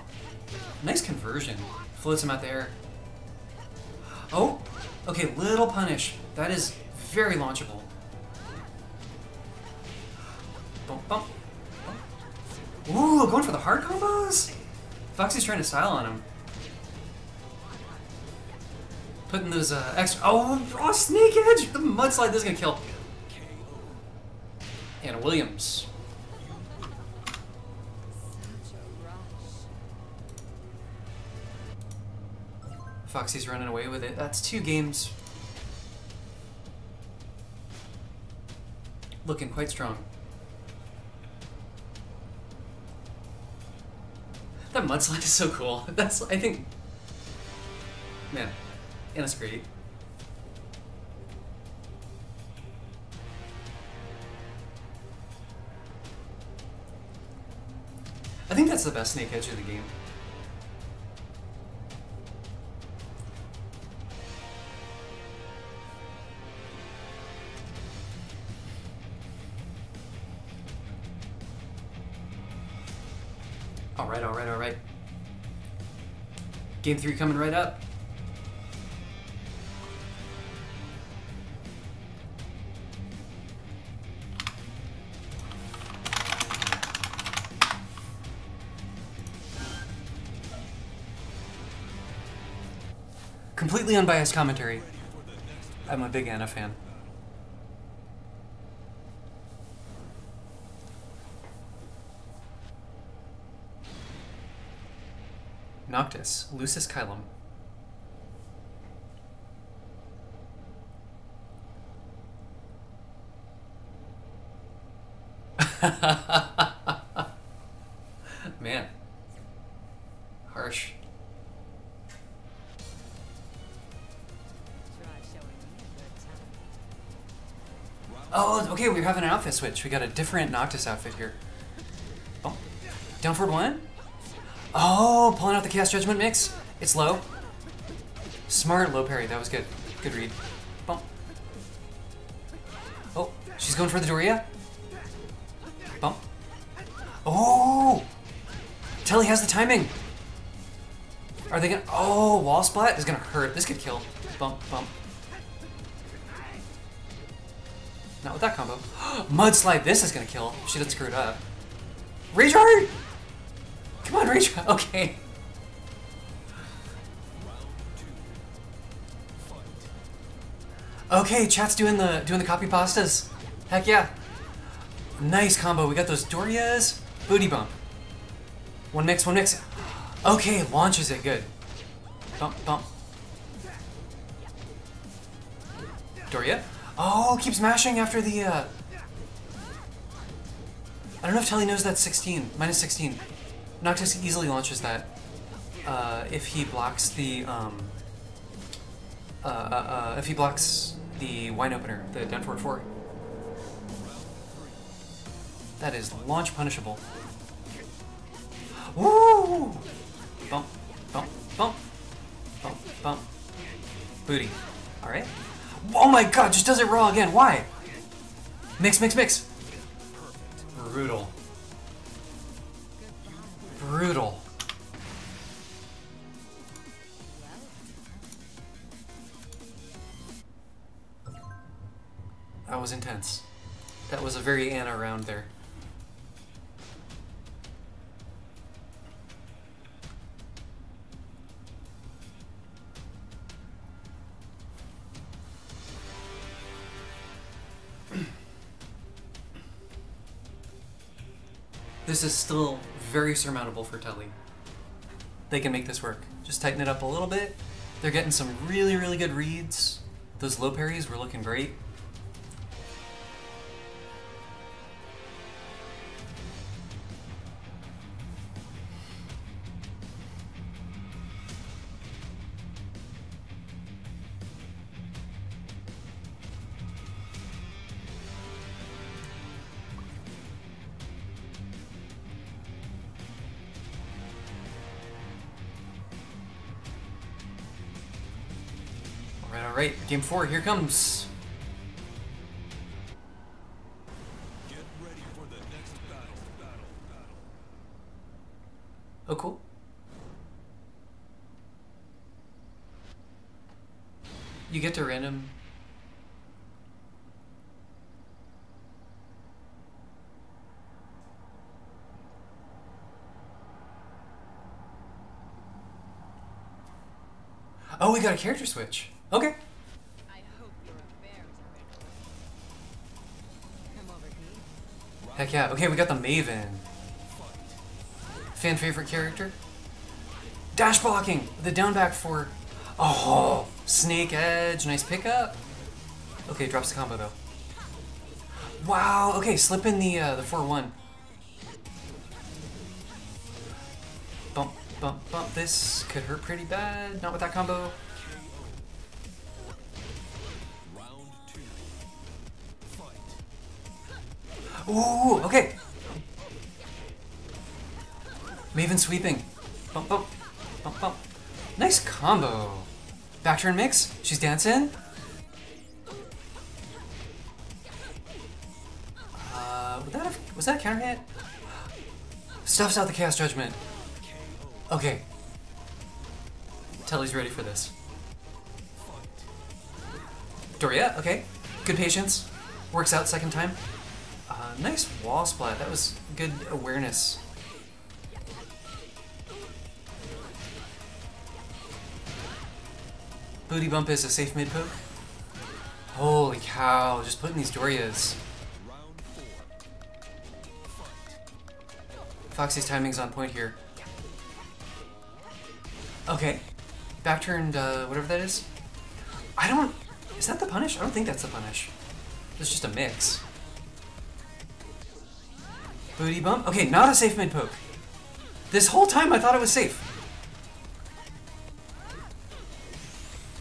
Nice conversion. Floats him out there. Oh, okay, little punish. That is very launchable. Oh, going for the hard combos? Foxie's trying to style on him. Putting those uh, extra... Oh, raw snake edge! The mudslide, this is going to kill. Anna Williams. Foxie's running away with it. That's two games. Looking quite strong. That mudslide is so cool. That's, I think, man, and it's great. I think that's the best snake edge of the game. Game three coming right up. Completely unbiased commentary. I'm a big Anna fan. Noctis, Lucis Caelum. Man. Harsh. Oh, okay, we're having an outfit switch. We got a different Noctis outfit here. Oh, down forward one? Oh, pulling out the Chaos Judgment mix. It's low. Smart low parry. That was good. Good read. Bump. Oh, she's going for the Doria. Bump. Oh! Teli has the timing. Are they gonna? Oh, wall splat is gonna hurt. This could kill. Bump, bump. Not with that combo. Mudslide. This is gonna kill. She did screw it up. Rage Art! Come on, Rage Okay. Okay, chat's doing the doing the copy pastas. Heck yeah. Nice combo. We got those Dorias. Booty bump. One mix, one mix. Okay, launches it. Good. Bump, bump. Doria? Oh, keeps mashing after the, uh... I don't know if Teli knows that's 16. Minus 16. Noctis easily launches that uh, if he blocks the um, uh, uh, uh, if he blocks the wine opener, the down forward four. That is launch punishable. Woo! Bump, bump, bump, bump, bump. Booty. All right. Oh my God! Just does it raw again. Why? Mix, mix, mix. Brutal. Brutal. That was intense. That was a very Anna round there. This is still very surmountable for Teli. They can make this work. Just tighten it up a little bit. They're getting some really, really good reads. Those low parries were looking great. Game four, here comes. Get ready for the next battle. Battle. Battle. Oh, cool. You get to random. Oh, we got a character switch. Okay. Heck yeah. Okay, we got the Maven. Fan favorite character. Dash blocking. The down back for. Oh, snake edge, nice pickup. Okay, drops the combo though. Wow. Okay, slip in the uh, the four one. Bump, bump, bump. This could hurt pretty bad. Not with that combo. Ooh, okay. Maven sweeping. Bump, bump, bump, bump. Nice combo. Back turn mix. She's dancing. Uh, that was that a counter hit? Stuffs out the Chaos Judgment. Okay. Teli's ready for this. Doria, okay. Good patience. Works out second time. Uh, nice wall splat. That was good awareness. Booty bump is a safe mid poke. Holy cow, just putting these Dorias. Foxie's timing's on point here. Okay. Back turned, uh, whatever that is. I don't. Is that the punish? I don't think that's the punish. It's just a mix. Booty bump? Okay, not a safe mid poke. This whole time I thought it was safe.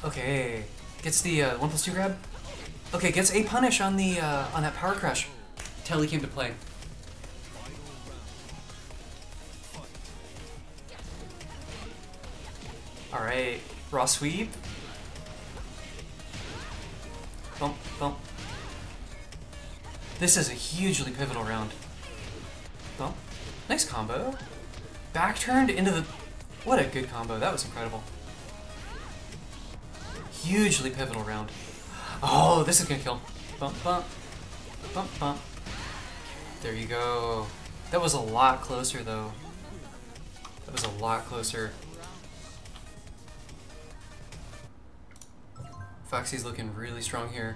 Okay. Gets the uh, 1 plus 2 grab. Okay, gets a punish on the uh, on that power crush. Teli came to play. Alright, raw sweep. Bump, bump. This is a hugely pivotal round. Nice combo. Back turned into the. What a good combo. That was incredible. Hugely pivotal round. Oh, this is gonna kill. Bump, bump. Bump, bump. There you go. That was a lot closer, though. That was a lot closer. Foxie's looking really strong here.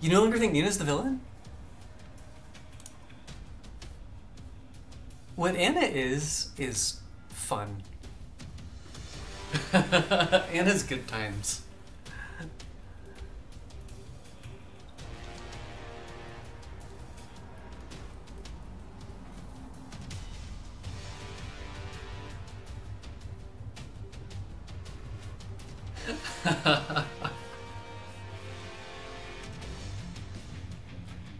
You no longer think Nina's the villain? What Anna is, is fun. Anna's good times.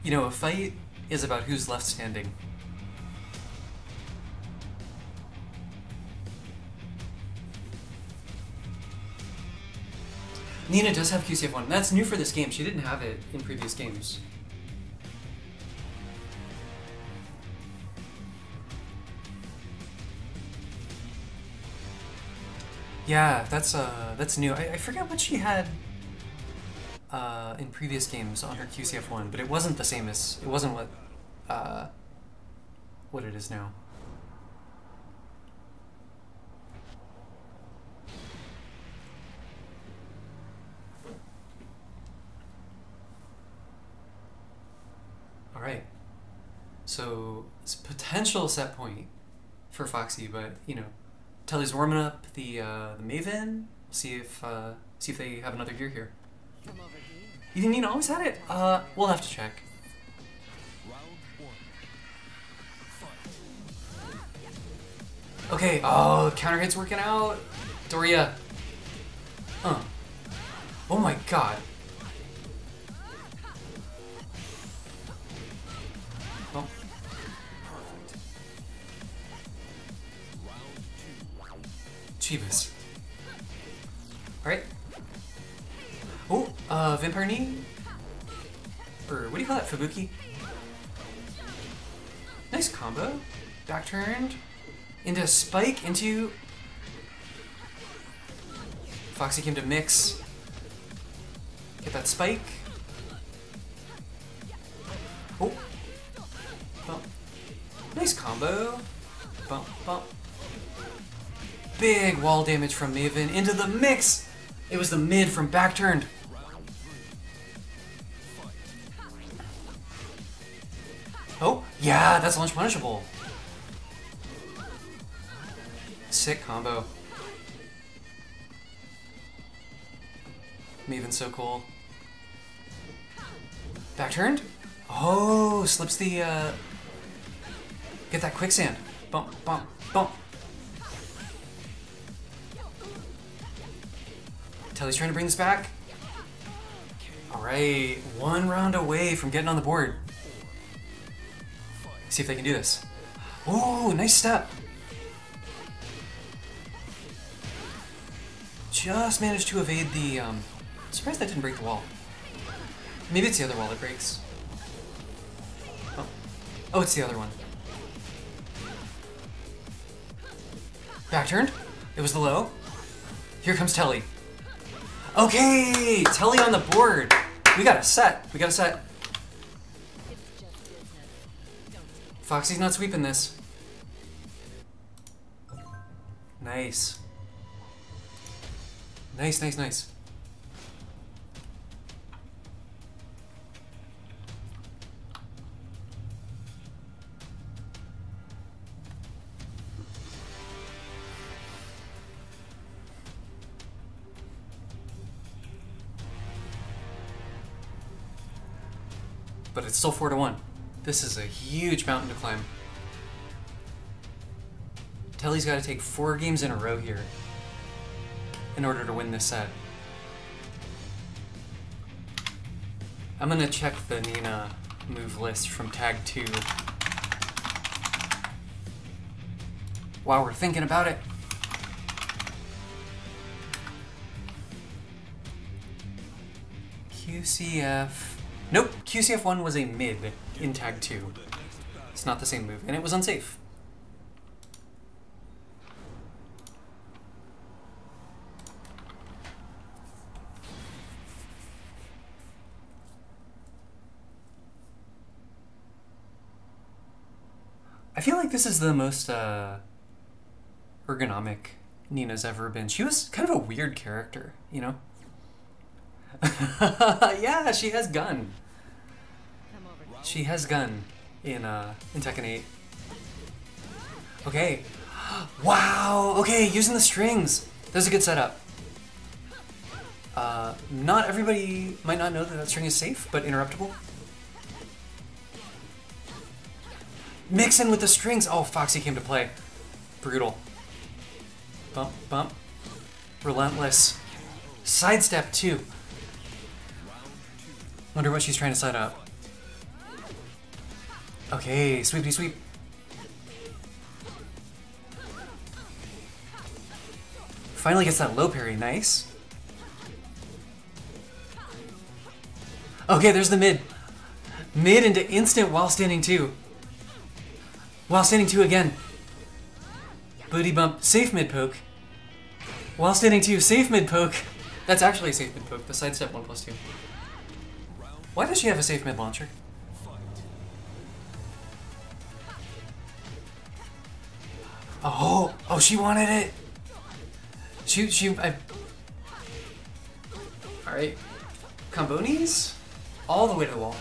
You know, a fight is about who's left standing. Nina does have QCF1. That's new for this game. She didn't have it in previous games. Yeah, that's uh, that's new. I, I forget what she had uh, in previous games on her QCF1, but it wasn't the same as it wasn't what uh, what it is now. Right. So it's a potential set point for Foxie, but you know, Teli's warming up the uh, the Maven. See if uh, see if they have another gear here. You think Nina always had it? Uh, we'll have to check. Round one. Fight. Okay. Oh, counter hits working out. Doria. Huh. Oh my god. Chivas. Alright. Oh, uh, Vampire Knee? Or what do you call that? Fubuki? Nice combo. Back turned. Into a spike, into... Foxie came to mix. Get that spike. Oh. Bump. Nice combo. Bump, bump. Big wall damage from Maven into the mix. It was the mid from back turned. Oh, yeah, that's launch punishable. sick combo. Maven's so cool. Back turned? Oh, slips the, uh... Get that quicksand. Bump, bump, bump. Teli's trying to bring this back. Alright, one round away from getting on the board. See if they can do this. Oh, nice step. Just managed to evade the, um... Surprised that didn't break the wall. Maybe it's the other wall that breaks. Oh, oh it's the other one. Back turned. It was the low. Here comes Telly. Okay, Teli on the board. We got a set. We got a set. Foxie's not sweeping this. Nice. Nice, nice, nice. But it's still 4 to 1. This is a huge mountain to climb. Teli's got to take four games in a row here in order to win this set. I'm gonna check the Nina move list from tag two. While we're thinking about it. QCF. Nope, QCF1 was a mid in tag two. It's not the same move, and it was unsafe. I feel like this is the most uh, ergonomic Nina's ever been. She was kind of a weird character, you know? yeah, she has gun. She has gun in uh in Tekken 8. Okay. Wow. Okay, using the strings. That's a good setup. Uh, not everybody might not know that that string is safe, but interruptible. Mix in with the strings. Oh, Foxie came to play. Brutal. Bump, bump. Relentless. Sidestep too. Wonder what she's trying to set up. Okay, sweepy sweep. Finally gets that low parry, nice. Okay, there's the mid. Mid into instant while standing two. While standing two again. Booty bump, safe mid poke. While standing two, safe mid poke. That's actually a safe mid poke, the sidestep one plus two. Why does she have a safe mid launcher? Oh, oh, she wanted it. She, she, I. All right, combonies, all the way to the wall.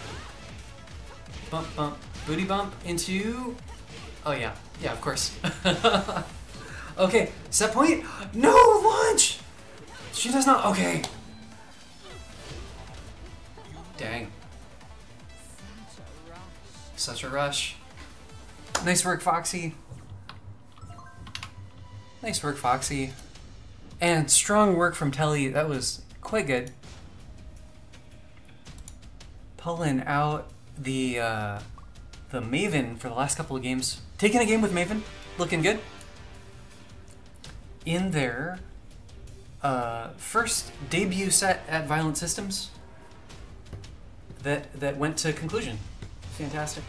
Bump, bump, booty bump into. Oh yeah, yeah, of course. okay, set point. No launch. She does not. Okay. Dang, Such a rush. Nice work, Foxie. Nice work, Foxie. And strong work from Teli. That was quite good. Pulling out the uh, the Maven for the last couple of games. Taking a game with Maven, looking good. In their uh, first debut set at Violent Systems, that that went to conclusion. Fantastic.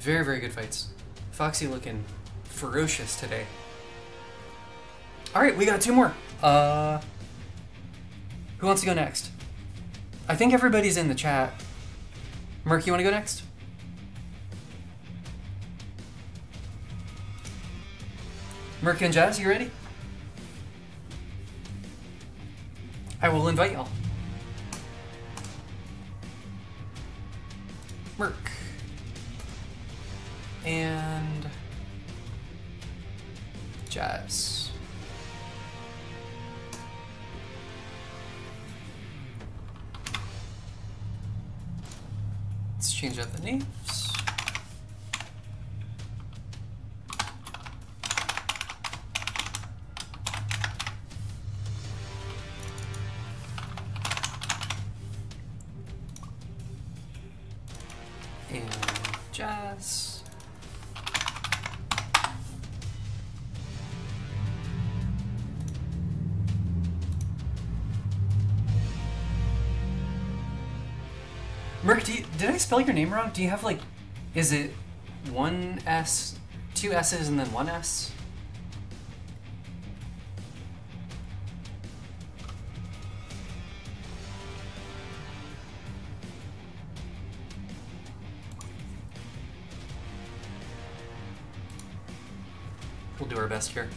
Very very good fights. Foxie looking ferocious today. All right, we got two more. Uh, who wants to go next? I think everybody's in the chat. Merc, you want to go next? Merc and Jas, you ready? I will invite y'all. Merc. And Jas. Let's change out the names. Did I spell your name wrong? Do you have like, is it one S, two S's, and then one S? We'll do our best here.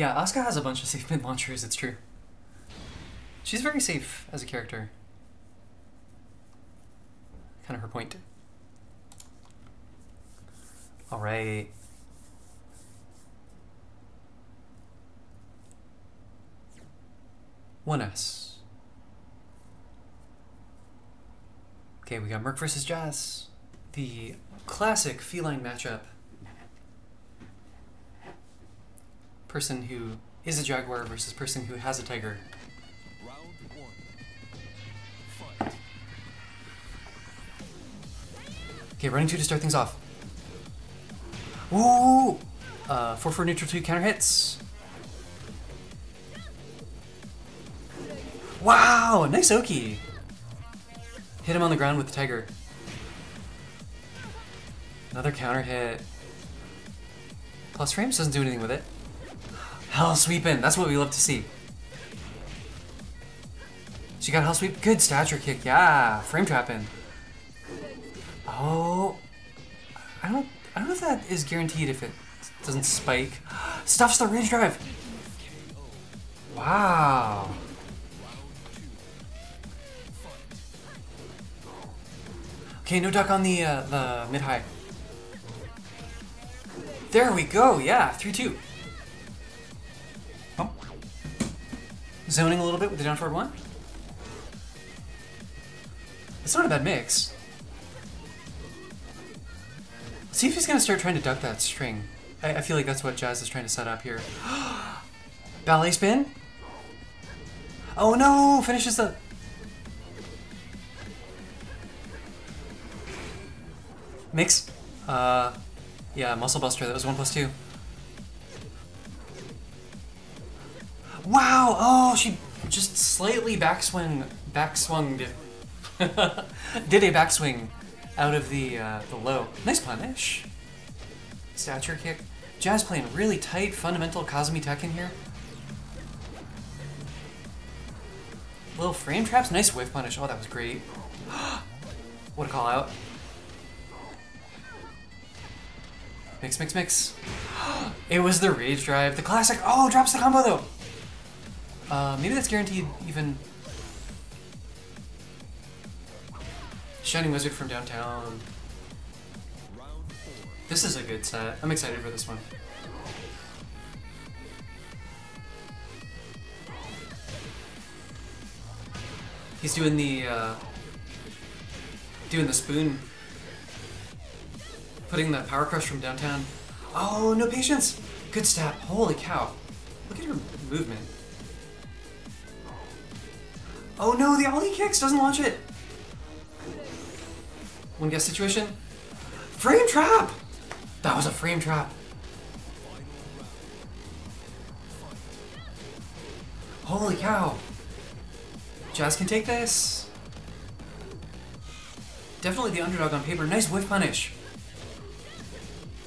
Yeah, Asuka has a bunch of safe mid launchers, it's true. She's very safe as a character. Kind of her point. Alright. One S. Okay, we got Merc versus Jas. The classic feline matchup. Person who is a jaguar versus person who has a tiger. Okay, running two to start things off. Ooh! Uh, four for neutral two counter hits. Wow, nice Oki. Hit him on the ground with the tiger. Another counter hit. Plus frames doesn't do anything with it. Hell sweep in. That's what we love to see. She got hell sweep. Good stature kick. Yeah. Frame trap in. Oh. I don't I don't know if that is guaranteed if it doesn't spike. Stuffs the range drive. Wow. Okay, no duck on the uh, the mid high. There we go. Yeah, 3-2. Zoning a little bit with the down forward one. It's not a bad mix. See if he's gonna start trying to duck that string. I, I feel like that's what Jas is trying to set up here. Ballet spin? Oh no! Finishes the. Mix? Uh. Yeah, Muscle Buster. That was 1 plus 2. Wow! Oh, she just slightly backswing. Backswung. Did a backswing out of the uh, the low. Nice punish. Stature kick. Jas playing really tight, fundamental Kazumi Tekken here. Little frame traps. Nice whiff punish. Oh, that was great. what a call out. Mix, mix, mix. It was the rage drive. The classic. Oh, drops the combo though. Uh, maybe that's guaranteed even. Shining Wizard from downtown. This is a good set. I'm excited for this one. He's doing the uh, doing the spoon, putting the power crush from downtown. Oh, no patience! Good stab. Holy cow! Look at her movement. Oh no, the ollie kicks doesn't launch it. One guess situation. Frame trap! That was a frame trap. Holy cow. Jas can take this. Definitely the underdog on paper. Nice whiff punish.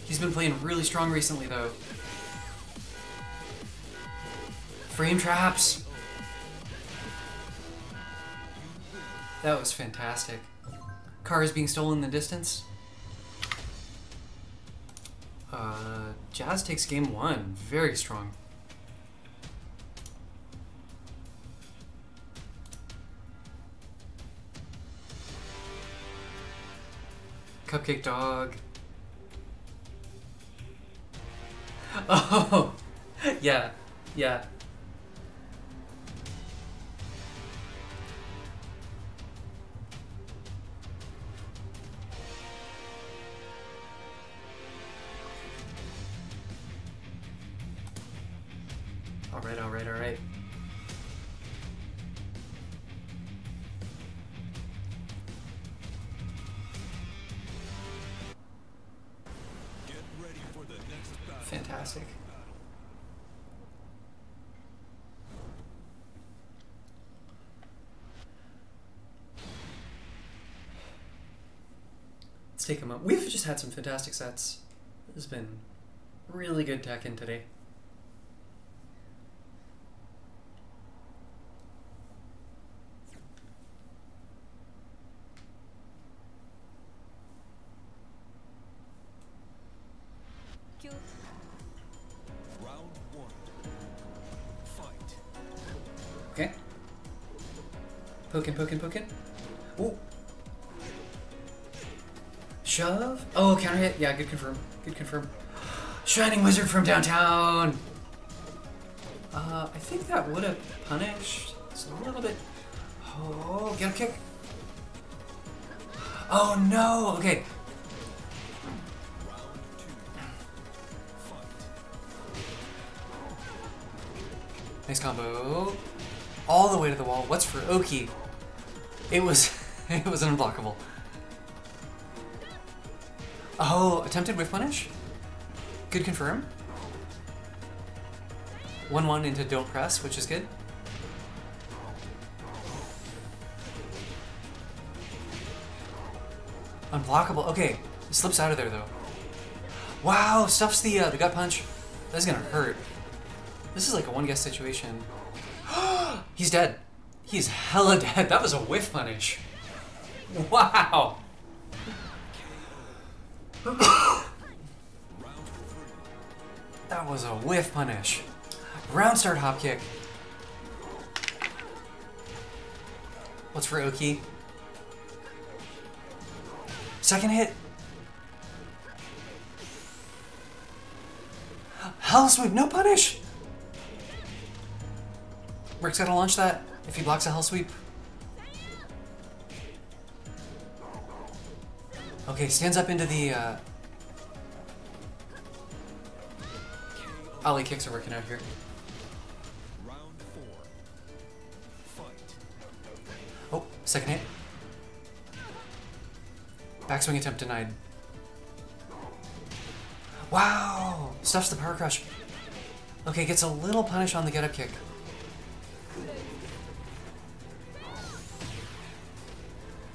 He's been playing really strong recently, though. Frame traps. That was fantastic. Car is being stolen in the distance. Uh, Jas takes game one. Very strong. Cupcake dog. Oh, yeah, yeah. The next battle. Fantastic. Let's take a moment. We've just had some fantastic sets. Has been really good Tekken today. Confirm. Good confirm. Shining Wizard from downtown. Uh, I think that would have punished. It's a little bit. Oh, get a kick. Oh no. Okay. Nice combo. All the way to the wall. What's for Oki? It was it was unblockable. Oh, attempted whiff punish? Good confirm. 1-1 into don't press, which is good. Unblockable. Okay, it slips out of there though. Wow, stuffs the uh, the gut punch. That's gonna hurt. This is like a one guess situation. He's dead. He's hella dead. That was a whiff punish. Wow. Was a whiff punish. Round start hop kick. What's for Oki? Second hit. Hell sweep, no punish. Rick's gotta launch that if he blocks a hell sweep. Okay, stands up into the uh, Ollie kicks are working out here. Round four. Fight. Oh, second hit. Backswing attempt denied. Wow! Stuffs the power crush. Okay, gets a little punish on the get up kick.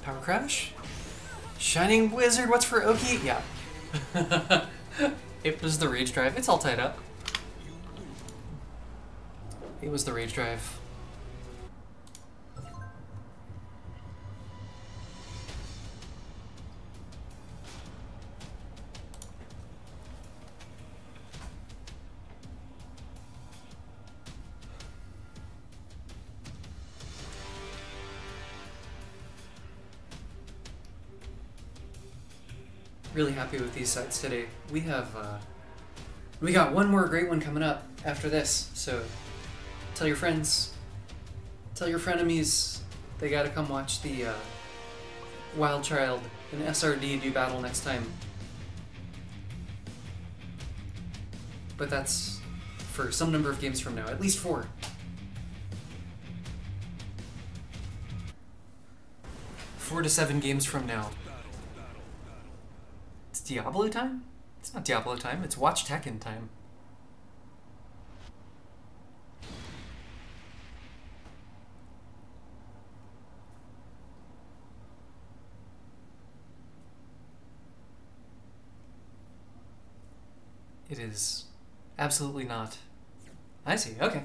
Power crush? Shining Wizard, what's for Oki? Yeah. it was the rage drive. It's all tied up. It was the rage drive. Really happy with these sites today. We have, uh, we got one more great one coming up after this. So, tell your friends, tell your frenemies, they gotta come watch the uh, Wild Child and SRD do battle next time. But that's for some number of games from now, at least four. Four to seven games from now. It's Diablo time? It's not Diablo time, it's Watch Tekken time. It is absolutely not. I see, okay.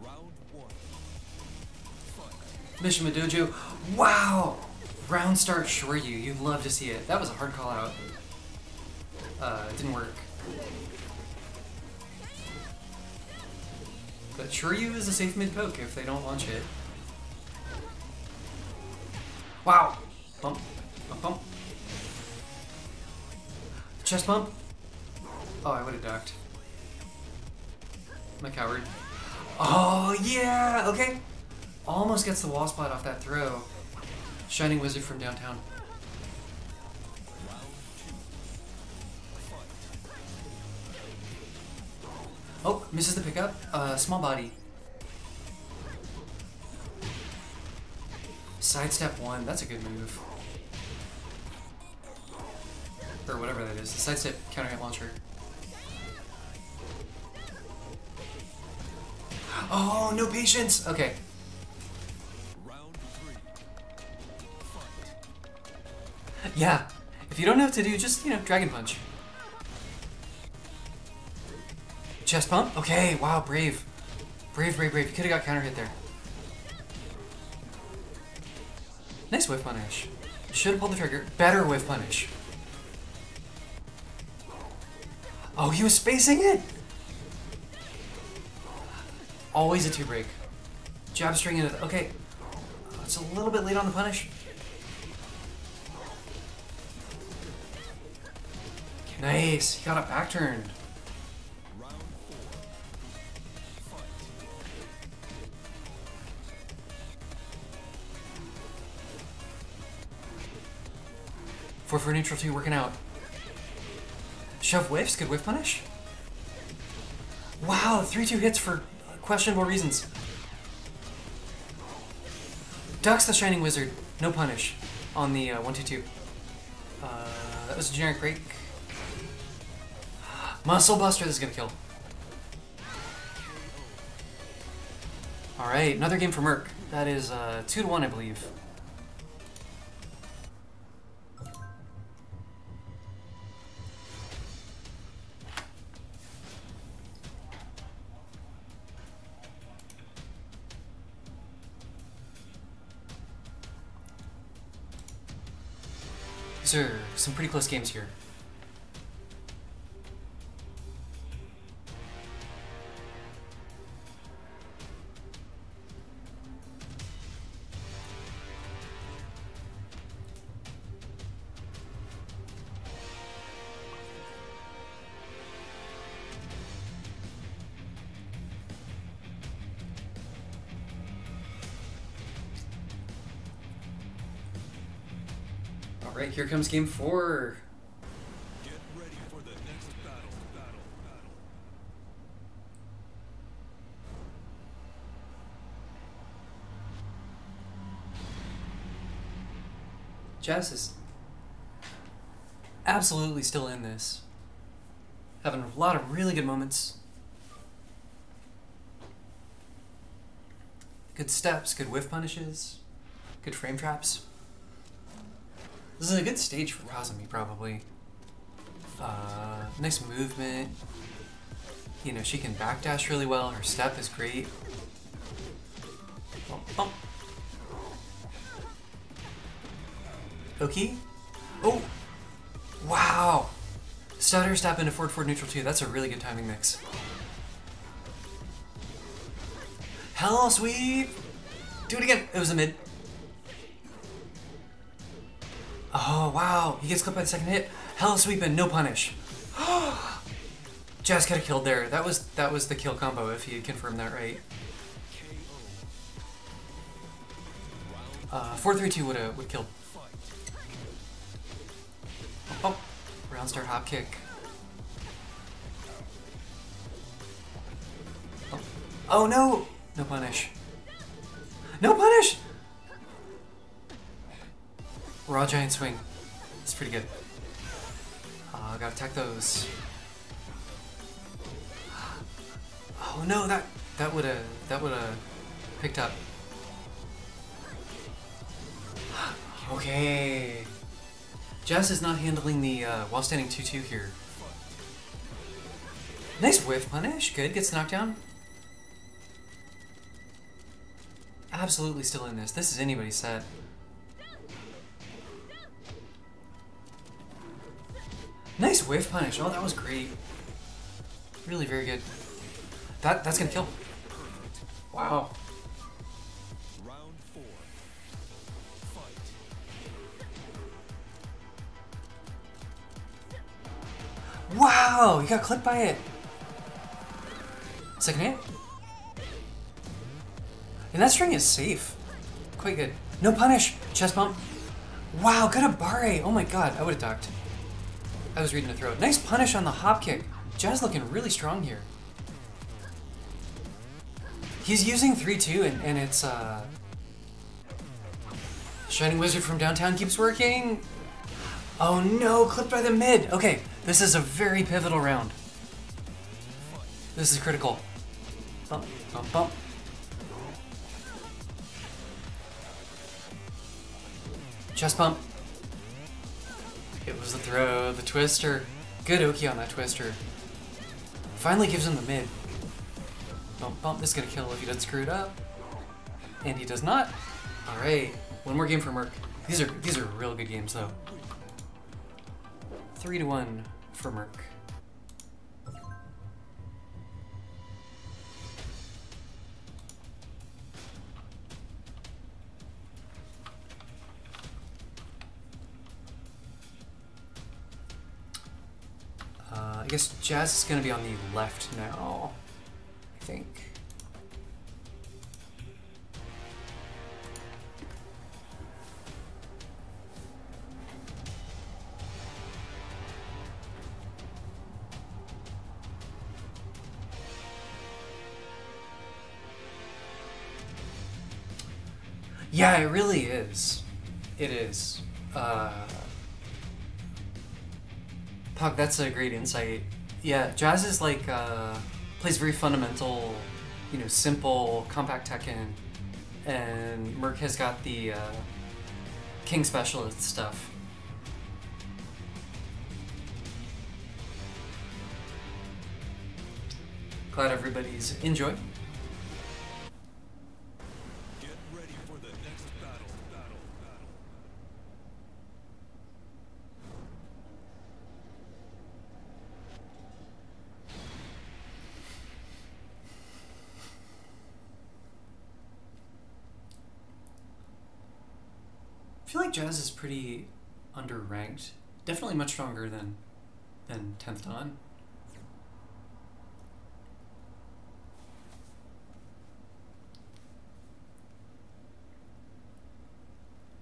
Round one. Fight. Mishima Wow! Round start Shoryu. You'd love to see it. That was a hard call out. Uh, it didn't work. But Shoryu is a safe mid poke if they don't launch it. Wow! Bump. Chest bump. Oh, I would have ducked. I'm a coward. Oh, yeah! Okay. Almost gets the wall spot off that throw. Shining Wizard from downtown. Oh, misses the pickup. Uh, small body. Sidestep one. That's a good move. Or whatever that is. The sidestep counter hit launcher. Oh, no patience. Okay. Yeah. If you don't know what to do, just, you know, Dragon Punch. Chest pump? Okay, wow, brave. Brave, brave, brave. You could have got counter hit there. Nice whiff punish. Should have pulled the trigger. Better whiff punish. Oh, he was spacing it! Always a two break. Jab string into the, okay. It's a little bit late on the punish. Nice, he got it back. Round Four for neutral two, working out. Shove whiffs, good whiff punish. Wow, three two hits for questionable reasons. Ducks the Shining Wizard, no punish on the uh, one two two. Uh, that was a generic break. Muscle Buster, this is gonna kill. All right, another game for Merc. That is uh, two to one, I believe. Some pretty close games here. All right, here comes game four. Jas is absolutely still in this. Having a lot of really good moments. Good steps, good whiff punishes, good frame traps. This is a good stage for Kazumi, probably. Uh, nice movement. You know, she can backdash really well. Her step is great. Bump, bump. Oki? Oh! Wow! Stutter step into forward forward neutral 2. That's a really good timing mix. Hell sweep! Do it again! It was a mid. Oh, wow. He gets clipped by the second hit. Hell sweeping, no punish. Jas could have killed there. That was that was the kill combo if he had confirmed that right. Uh, 4-3-2 would have would killed. Oh, round start hop kick. Oh. oh no! No punish. No punish! Raw giant swing. It's pretty good. Uh, gotta attack those. Oh no, that that would have that would have picked up. Okay. Jas is not handling the uh, while standing 2-2 here. Nice whiff punish. Good. Gets knocked down. Absolutely still in this. This is anybody's set. Nice whiff punish. Oh, that was great. Really very good. That that's gonna kill. Wow. Wow, you got clipped by it. Second hit. And that string is safe. Quite good. No punish. Chest bump. Wow, good Abare. Oh my god, I would have ducked. I was reading the throw. Nice punish on the hop kick. Jas looking really strong here. He's using 3-2 and, and it's uh Shining Wizard from downtown keeps working. Oh no, clipped by the mid. Okay, this is a very pivotal round. This is critical. Bump, bump, bump. Chest bump. It was the throw, the twister. Good Oki on that twister. Finally gives him the mid. Bump, bump. This is gonna kill if he doesn't screw it up. And he does not. Alright, one more game for Merc. These are these are real good games though. Three to one for Merc. I guess Jas is going to be on the left now. I think. Yeah, it really is. It is. Uh, That's a great insight. Yeah, Jas is like uh, plays very fundamental, you know, simple, compact Tekken, and Merc has got the uh, King Specialist stuff. Glad everybody's enjoying. Get ready for the next battle. Battle. Battle. I feel like Jas is pretty underranked. Definitely much stronger than than Tenth Dawn.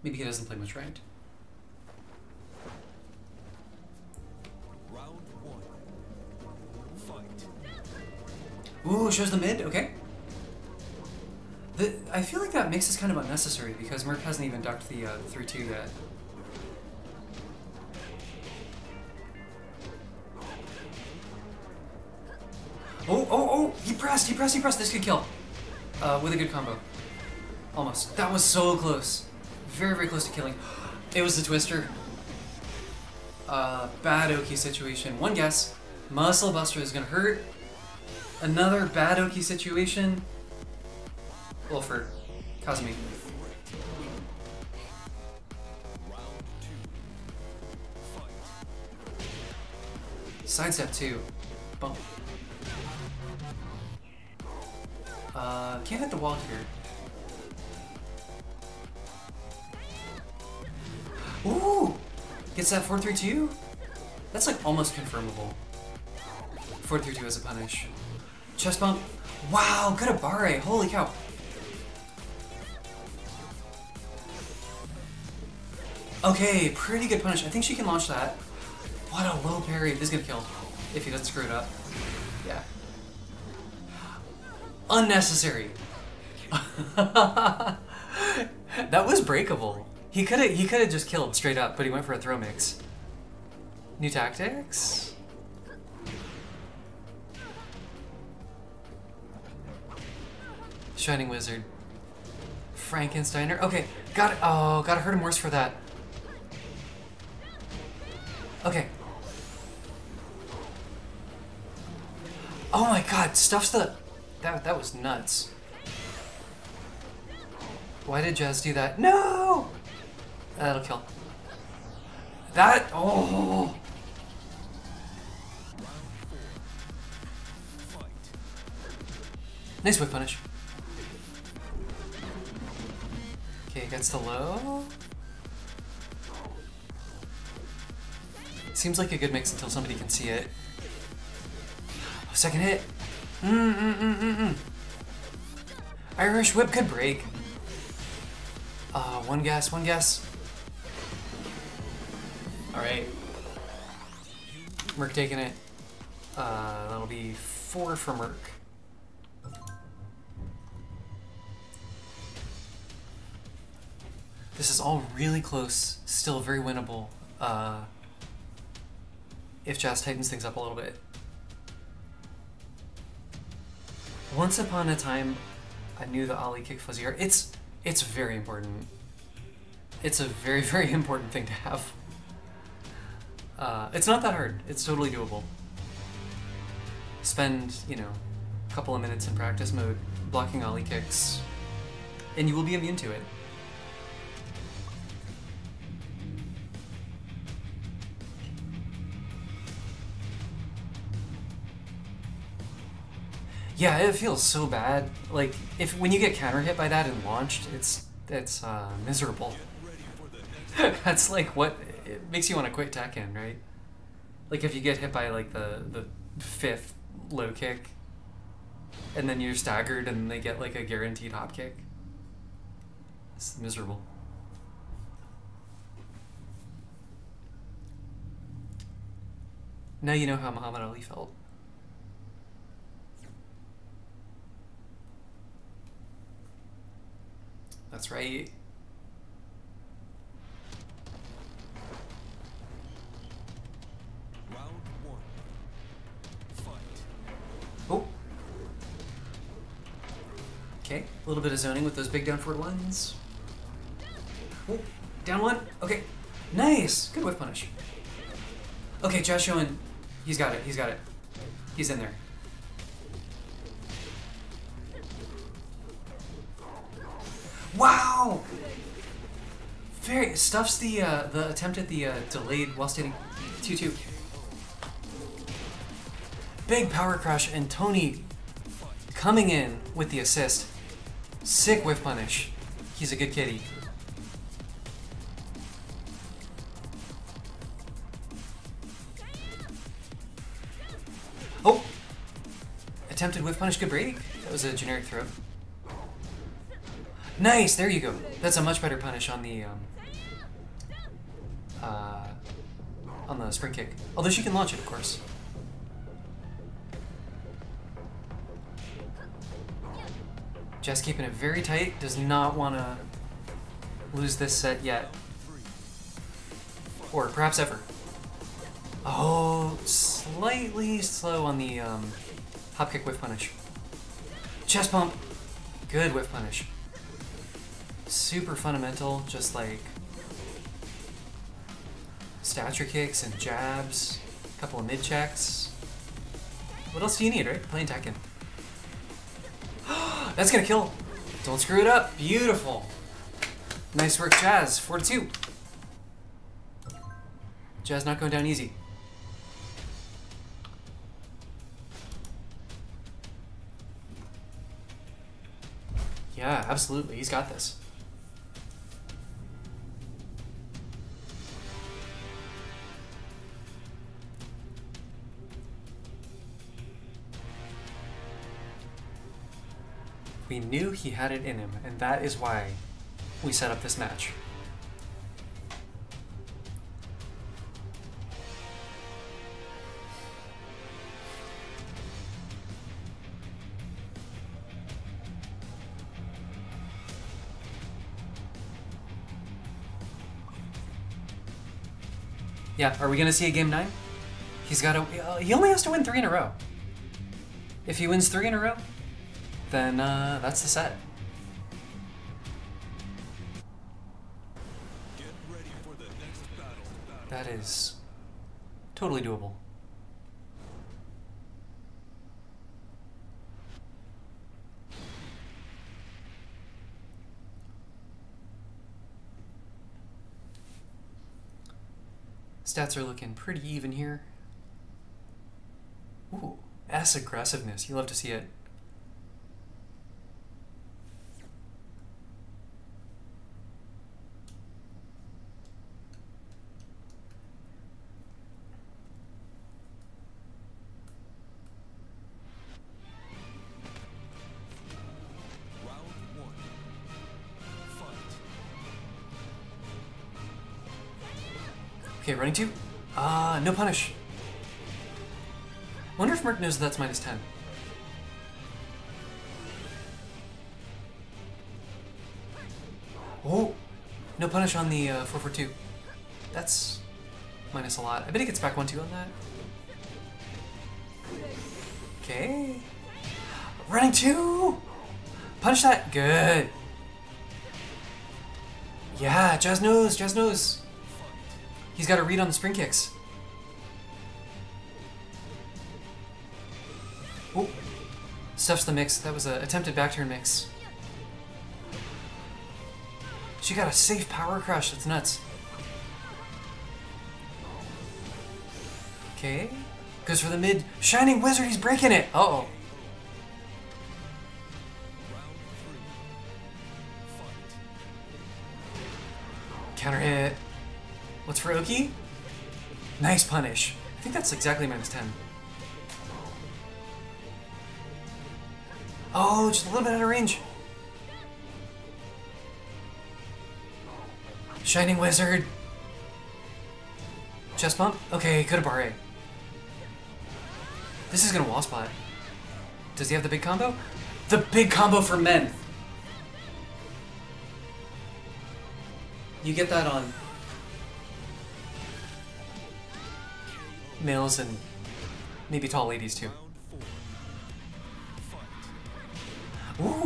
Maybe he doesn't play much ranked. Round one. Fight. Ooh, shows the mid. Okay. The, I feel like that mix is kind of unnecessary because Merc hasn't even ducked the uh, three two yet. Pressed, he pressed, he pressed. This could kill. Uh, with a good combo. Almost. That was so close. Very, very close to killing. It was the twister. Uh, bad Oki situation. One guess. Muscle Buster is gonna hurt. Another bad Oki situation. Wolford. Kazumi. Sidestep two. Bump. Uh, can't hit the wall here. Ooh! Gets that 432? That's like almost confirmable. 432 as a punish. Chest bump. Wow, good Abare. Holy cow. Okay, pretty good punish. I think she can launch that. What a low parry. This is gonna kill. If he doesn't screw it up. Unnecessary. that was breakable. He could have he could have just killed straight up, but he went for a throw mix. New tactics? Shining Wizard. Frankensteiner. Okay, got it. Oh, gotta hurt him worse for that. Okay. Oh my god, stuff's the... That, that was nuts. Why did Jas do that? No! That'll kill. That, oh! Nice whiff punish. Okay, gets the low. Seems like a good mix until somebody can see it. Oh, second hit! Mm mm mm. Irish whip could break. Uh, one guess, one guess. Alright. Merc taking it. Uh, that'll be four for Merc. This is all really close, still very winnable. Uh, if Jas tightens things up a little bit. Once upon a time, I knew the Ollie kick fuzzier. It's it's very important. It's a very very important thing to have. Uh, it's not that hard. It's totally doable. Spend you know a couple of minutes in practice mode blocking Ollie kicks, and you will be immune to it. Yeah, it feels so bad. Like if when you get counter hit by that and launched, it's it's uh, miserable. Ready for the next That's like what it makes you want to quit Tekken, right? Like if you get hit by like the the fifth low kick, and then you're staggered, and they get like a guaranteed hop kick. It's miserable. Now you know how Muhammad Ali felt. That's right. round one. Fight. Oh. Okay, a little bit of zoning with those big down forward ones. Oh, down one. Okay, nice. Good whiff punish. Okay, Josh showing. He's got it. He's got it. He's in there. Wow. Very stuffs the uh, the attempt at the uh, delayed while standing two two. Big power crush and Tony coming in with the assist. Sick whiff punish. He's a good kitty. Oh! Attempted whiff punish good break. That was a generic throw. Nice, there you go. That's a much better punish on the um, uh, on the spring kick. Although she can launch it, of course. Jess keeping it very tight. Does not want to lose this set yet, or perhaps ever. Oh, slightly slow on the um, hop kick whiff punish. Chest pump. Good whiff punish. Super fundamental, just like stature kicks and jabs, a couple of mid checks. What else do you need, right? Playing Tekken. That's gonna kill. Don't screw it up. Beautiful. Nice work, Jas. 4 to 2. Jas not going down easy. Yeah, absolutely. He's got this. We knew he had it in him, and that is why we set up this match. Yeah, are we gonna see a game nine? He's got to. Uh, he only has to win three in a row. If he wins three in a row, then uh, that's the set. That is totally doable. Stats are looking pretty even here. Ooh, S aggressiveness. You love to see it. Punish. Wonder if Merc knows that's minus 10. Oh, no punish on the uh, 442. That's minus a lot. I bet he gets back 1 2 on that. Okay. Running 2! Punish that! Good. Yeah, Jas knows, Jas knows. He's got a read on the spring kicks. Stuffs the mix. That was an attempted back turn mix. She got a safe power crush. That's nuts. Okay. Goes for the mid. Shining Wizard. He's breaking it. Uh oh. Counter hit. What's for Oki? Nice punish. I think that's exactly minus 10. Just a little bit out of range. Shining Wizard. Chest bump? Okay, have barre. This is gonna wall spot. Does he have the big combo? The big combo for men! You get that on males and maybe tall ladies too.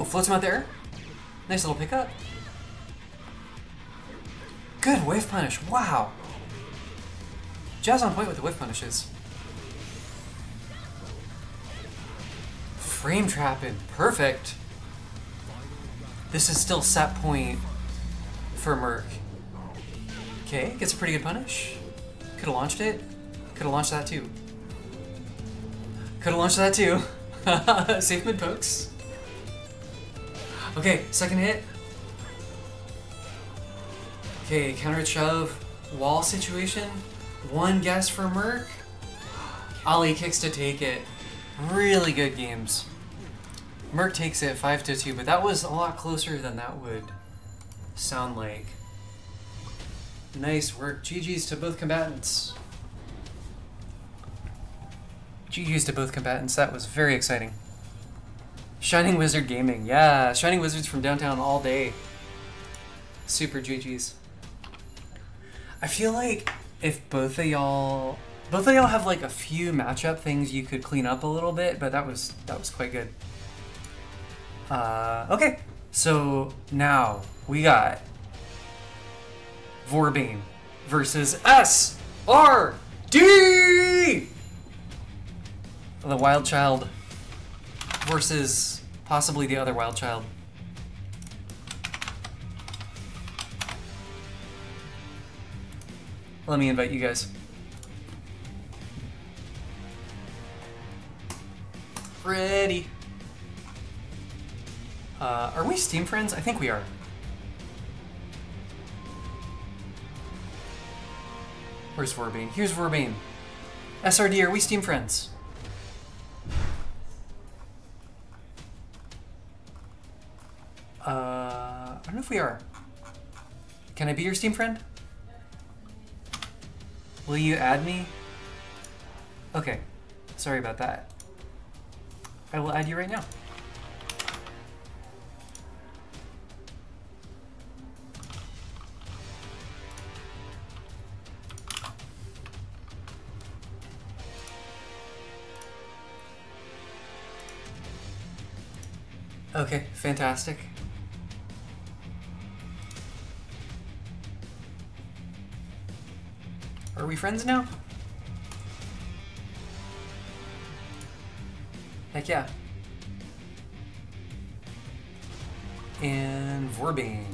Floats him out there. Nice little pickup. Good whiff punish. Wow. Jas on point with the whiff punishes. Frame trapping. Perfect. This is still set point for Merc. Okay, gets a pretty good punish. Could have launched it. Could have launched that too. Could have launched that too. Safe mid pokes. Okay, second hit. Okay, counter shove. Wall situation. One guess for Merc. Ali kicks to take it. Really good games. Merc takes it 5 to 2, but that was a lot closer than that would sound like. Nice work. GG's to both combatants. GG's to both combatants. That was very exciting. Shining Wizard Gaming. Yeah, Shining Wizards from downtown all day. Super GG's. I feel like if both of y'all both of y'all have like a few matchup things you could clean up a little bit, but that was that was quite good. Uh, okay, so now we got Vorebane versus S R D. The Wild Child versus possibly the other Wild Child. Let me invite you guys. Ready. Uh, are we Steam friends? I think we are. Where's Vorebane? Here's Vorebane. SRD, are we Steam friends? Uh, I don't know if we are. Can I be your Steam friend? Will you add me? Okay. Sorry about that. I will add you right now. Okay, fantastic. Are we friends now? Heck yeah. And Vorebane.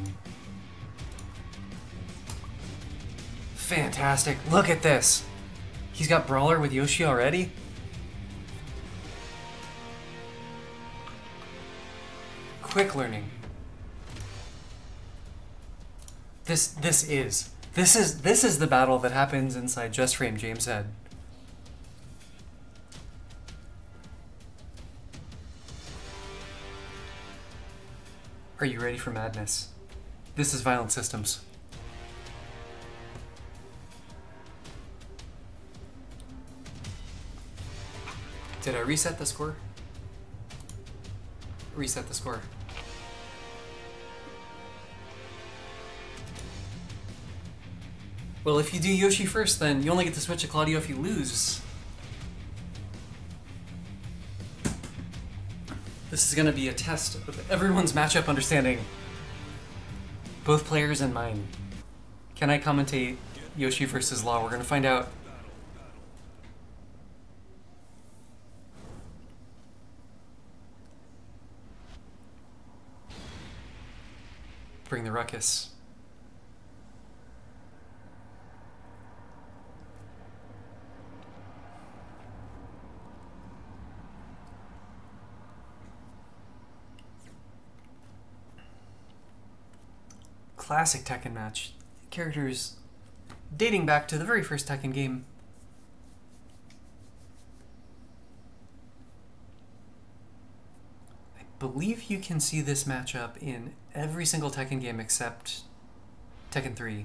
Fantastic. Look at this. He's got Brawler with Yoshi already? Quick learning. This this is this is this is the battle that happens inside Just Frame James' head. Are you ready for madness? This is Violent Systems. Did I reset the score? Reset the score. Well, if you do Yoshi first, then you only get to switch to Claudio if you lose. This is going to be a test of everyone's matchup understanding. Both players and mine. Can I commentate Yoshi versus Law? We're going to find out. Bring the ruckus. Classic Tekken match. Characters dating back to the very first Tekken game. I believe you can see this matchup in every single Tekken game except Tekken 3.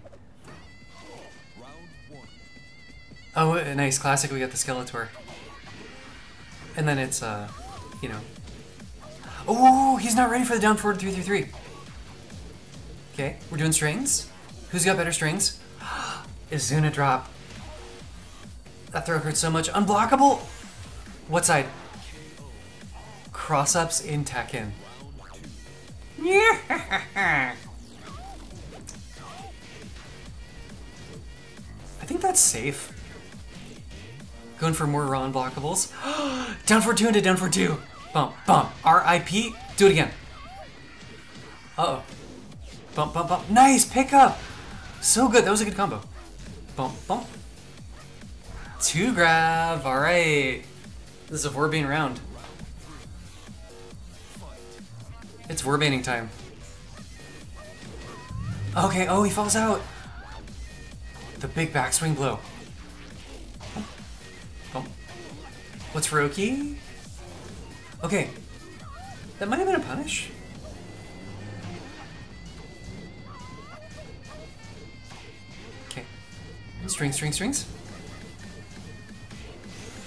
Oh, uh, nice. Classic, we got the Skeletor. And then it's, uh, you know. Oh, he's not ready for the down forward 333. Okay, we're doing strings. Who's got better strings? Izuna drop. That throw hurts so much. Unblockable! What side? Cross ups in Tekken. Yeah. I think that's safe. Going for more raw unblockables. down for two into down for two. Bump, bump. R.I.P. Do it again. Uh oh. Bump, bump, bump. Nice pickup. So good. That was a good combo. Bump, bump. Two grab. All right. This is a Vorbeing round. It's Vorbaining time. Okay. Oh, he falls out. The big backswing blow. Bump. What's Roki? Okay. That might have been a punish. String, string, strings.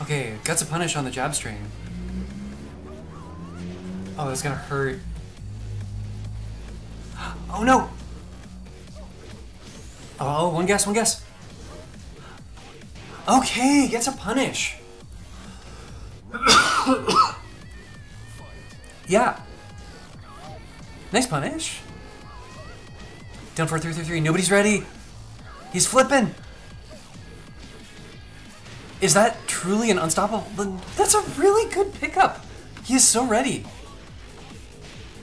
Okay, guts a punish on the jab string. Oh, that's gonna hurt. Oh no! Oh, oh, one guess, one guess. Okay, gets a punish. yeah. Nice punish. Down for three, three, three. Nobody's ready. He's flipping. Is that truly an unstoppable? That's a really good pickup. He is so ready.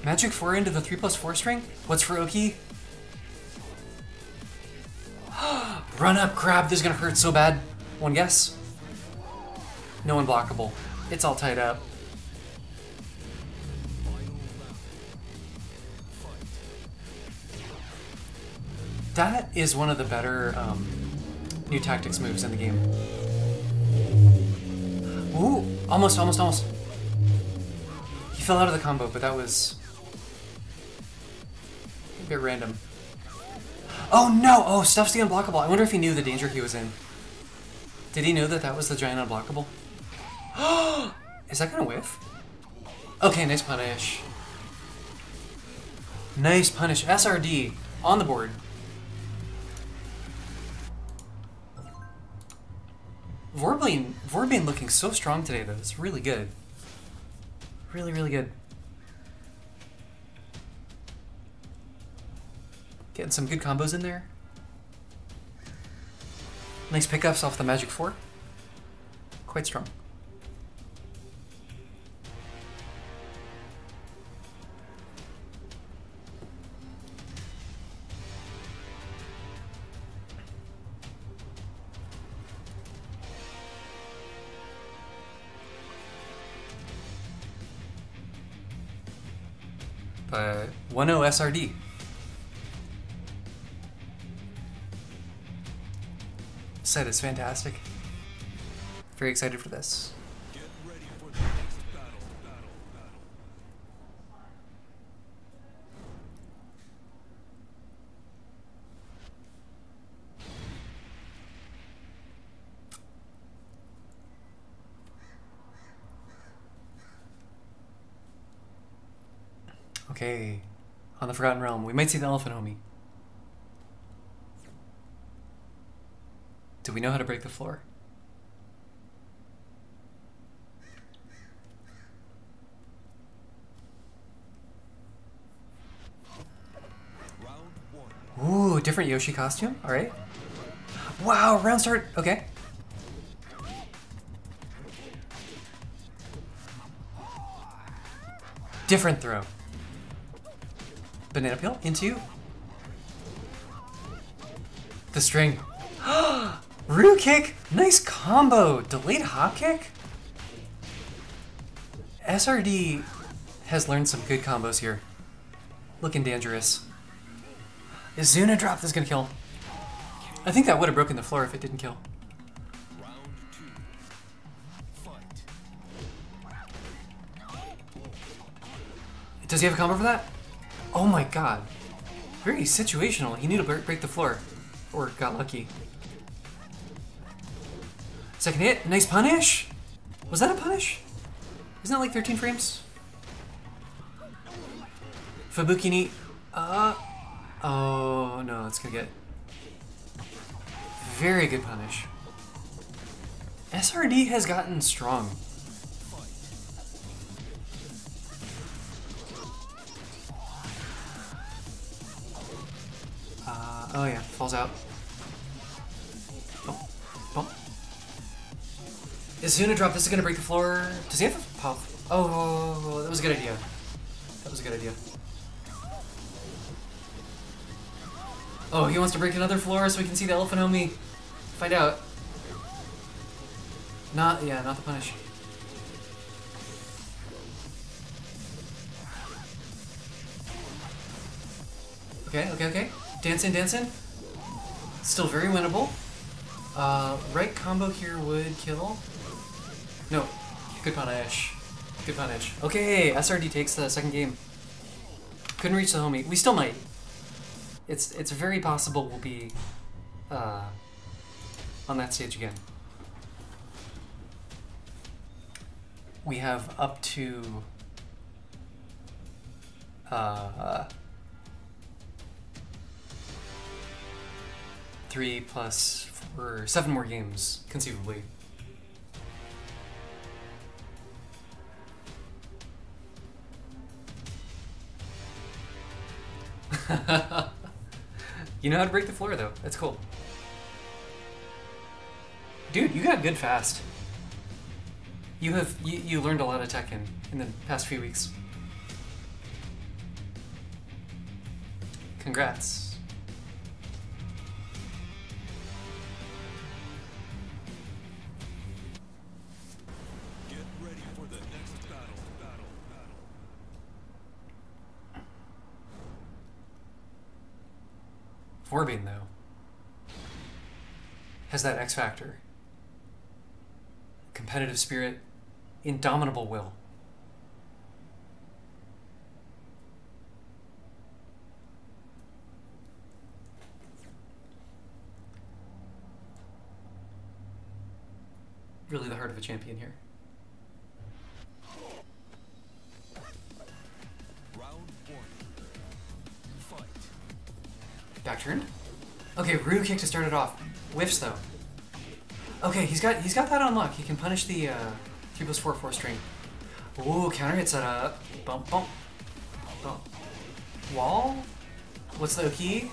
Magic 4 into the 3 plus 4 string? What's for Oki? Run up, crab. This is gonna hurt so bad. One guess? No unblockable. It's all tied up. That is one of the better um, new tactics moves in the game. Ooh, almost, almost, almost. He fell out of the combo, but that was a bit random. Oh no! Oh, stuff's the unblockable. I wonder if he knew the danger he was in. Did he know that that was the giant unblockable? Is that gonna whiff? Okay, nice punish. Nice punish. SRD on the board. Vorebane, Vorebane looking so strong today though. It's really good. Really, really good. Getting some good combos in there. Nice pickups off the Magic 4. Quite strong. But 1 0 SRD. Set is fantastic. Very excited for this. Get ready for the next battle. Battle. Battle. Okay. On the Forgotten Realm, we might see the elephant homie. Do we know how to break the floor? Ooh, different Yoshi costume. All right. Wow, round start. Okay. Different throw. Banana peel into the string. Ryu kick. Nice combo. Delayed hop kick. SRD has learned some good combos here. Looking dangerous. Is Zuna drop this gonna kill? I think that would have broken the floor if it didn't kill. Does he have a combo for that? Oh my god. Very situational. He knew to break the floor. Or got lucky. Second hit. Nice punish. Was that a punish? Isn't that like 13 frames? Fubuki ni. Uh. Oh no, it's gonna get. Very good punish. SRD has gotten strong. Oh, yeah, falls out. Bump, bump. Is Zuna drop? This is gonna break the floor. Does he have a pop? Oh oh, oh, oh, oh, that was a good idea. That was a good idea. Oh, he wants to break another floor so we can see the elephant homie. Find out. Not, yeah, not the punish. Dancing, dancing. Still very winnable. Uh, right combo here would kill. No. Good punish. Good punish. Okay, SRD takes the second game. Couldn't reach the homie. We still might. It's it's very possible we'll be uh, on that stage again. We have up to uh, three plus four, seven more games, conceivably. you know how to break the floor, though. That's cool. Dude, you got good fast. You have you, you learned a lot of Tekken in the past few weeks. Congrats. Vorebane, though, has that X factor. Competitive spirit, indomitable will. Really the heart of a champion here. Okay, Ryu kick to start it off. Whiffs though. Okay, he's got he's got that on lock. He can punish the uh, three plus four four string. Ooh, counter hit setup. Bump bump bump. Wall. What's the key?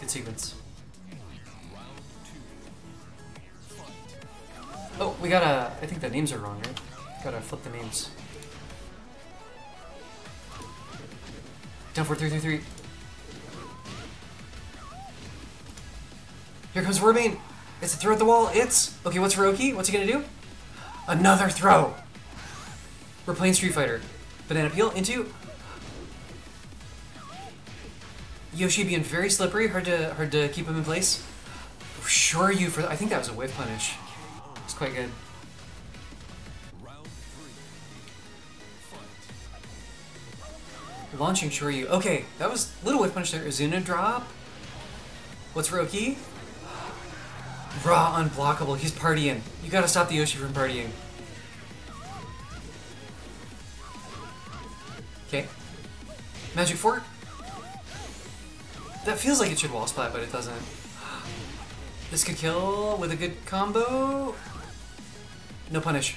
Good sequence. Oh, we gotta. I think the names are wrong, right? Gotta flip the names. Down four three three three. Here comes Vorebane. It's a throw at the wall. It's okay. What's Roki? What's he gonna do? Another throw. We're playing Street Fighter. Banana peel into Yoshi being very slippery. Hard to hard to keep him in place. Sure, you for. I think that was a whiff punish. It's quite good. Launching Shoryu. Okay, that was little whiff punish there. Izuna drop. What's Roki? Raw unblockable. He's partying. You gotta stop the Yoshi from partying. Okay. Magic 4. That feels like it should wall splat, but it doesn't. This could kill with a good combo. No punish.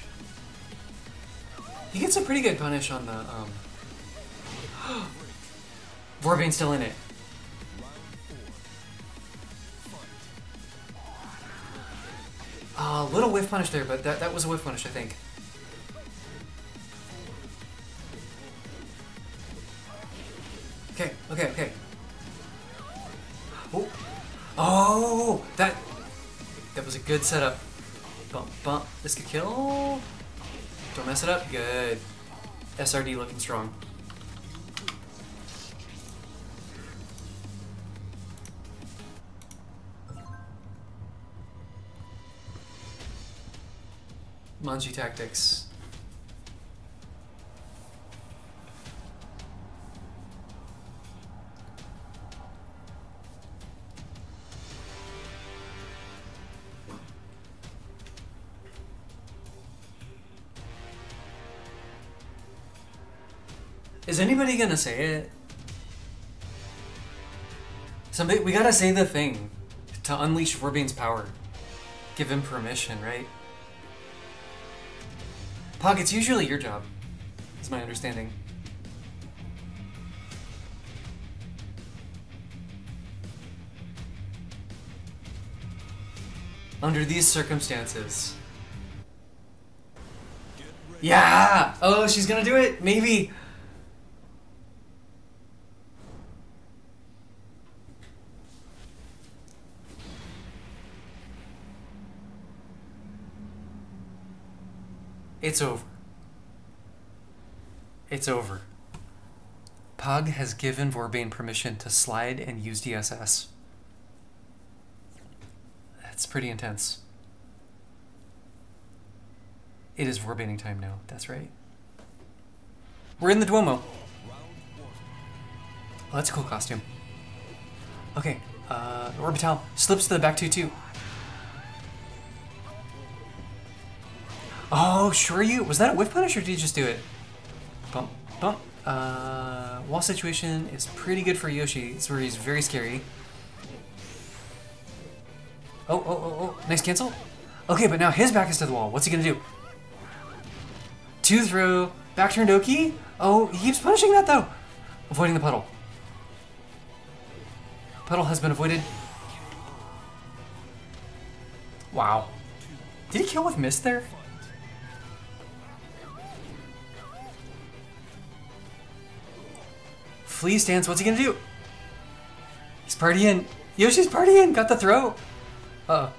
He gets a pretty good punish on the um. Vorebane's still in it. Whiff punish there, but that, that was a whiff punish, I think. Okay, okay, okay. Oh, oh, that that was a good setup. Bump, bump. This could kill. Don't mess it up. Good. SRD looking strong. Manji tactics. Is anybody gonna say it? Somebody, we gotta say the thing to unleash Vorebane's power. Give him permission, right? Pog, it's usually your job. Is my understanding. Under these circumstances. Yeah! Oh, she's gonna do it! Maybe! It's over. It's over. Pog has given Vorebane permission to slide and use DSS. That's pretty intense. It is Vorbaning time now, that's right. We're in the Duomo. Oh, that's a cool costume. Okay, uh, Orbital slips to the back 2 Oh, sure you. Was that a whiff punish or did you just do it? Bump, bump. Uh, wall situation is pretty good for Yoshi. It's where he's very scary. Oh, oh, oh, oh. Nice cancel. Okay, but now his back is to the wall. What's he gonna do? Two throw. Back turn Doki. Oh, he keeps punishing that though. Avoiding the puddle. Puddle has been avoided. Wow. Did he kill with mist there? Flea stance, what's he gonna do? He's partying. Yoshi's partying, got the throw. Uh oh.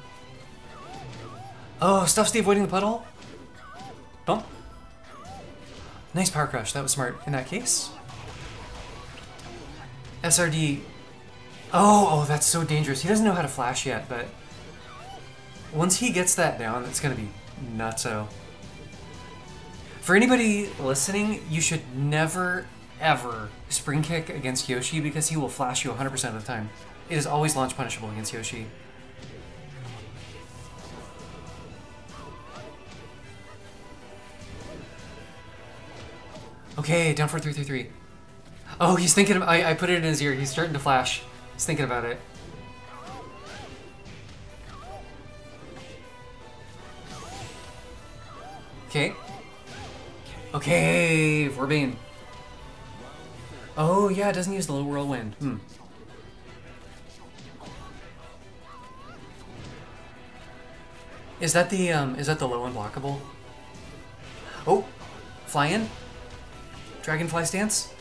Oh, Stuff Steve avoiding the puddle. Bump. Nice power crush, that was smart in that case. SRD. Oh, oh, that's so dangerous. He doesn't know how to flash yet, but once he gets that down, it's gonna be nutso. For anybody listening, you should never, ever spring kick against Yoshi because he will flash you 100% of the time. It is always launch punishable against Yoshi. Okay, down for 333. Oh, he's thinking, of, I, I put it in his ear. He's starting to flash. He's thinking about it. Okay. Okay, Vorebane. Oh, yeah, it doesn't use the low whirlwind. Hmm. Is that the, um, is that the low unblockable? Oh, fly in? Dragonfly stance?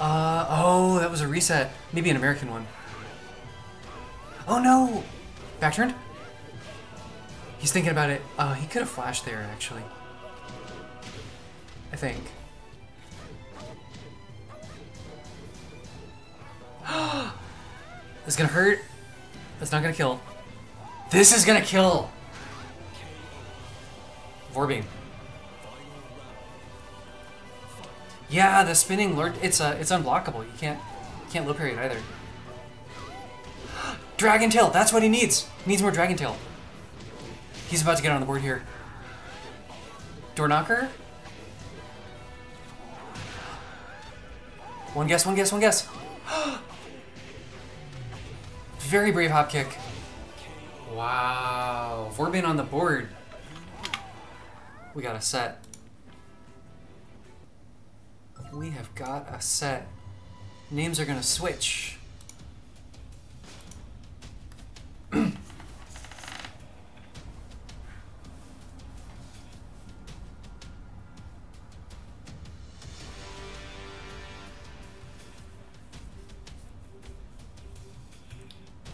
Uh, oh, that was a reset. Maybe an American one. Oh no! Back turned? He's thinking about it. Uh, he could have flashed there, actually. I think. this is gonna hurt. That's not gonna kill. This is gonna kill! Vorebane. Yeah, the spinning lurk. It's uh, it's unblockable. You can't, you can't low it either. Dragon tail. That's what he needs. He needs more dragon tail. He's about to get on the board here. Door knocker. One guess, one guess, one guess. Very brave hop kick. Wow. Vorebane on the board. We got a set. We have got a set. Names are gonna switch.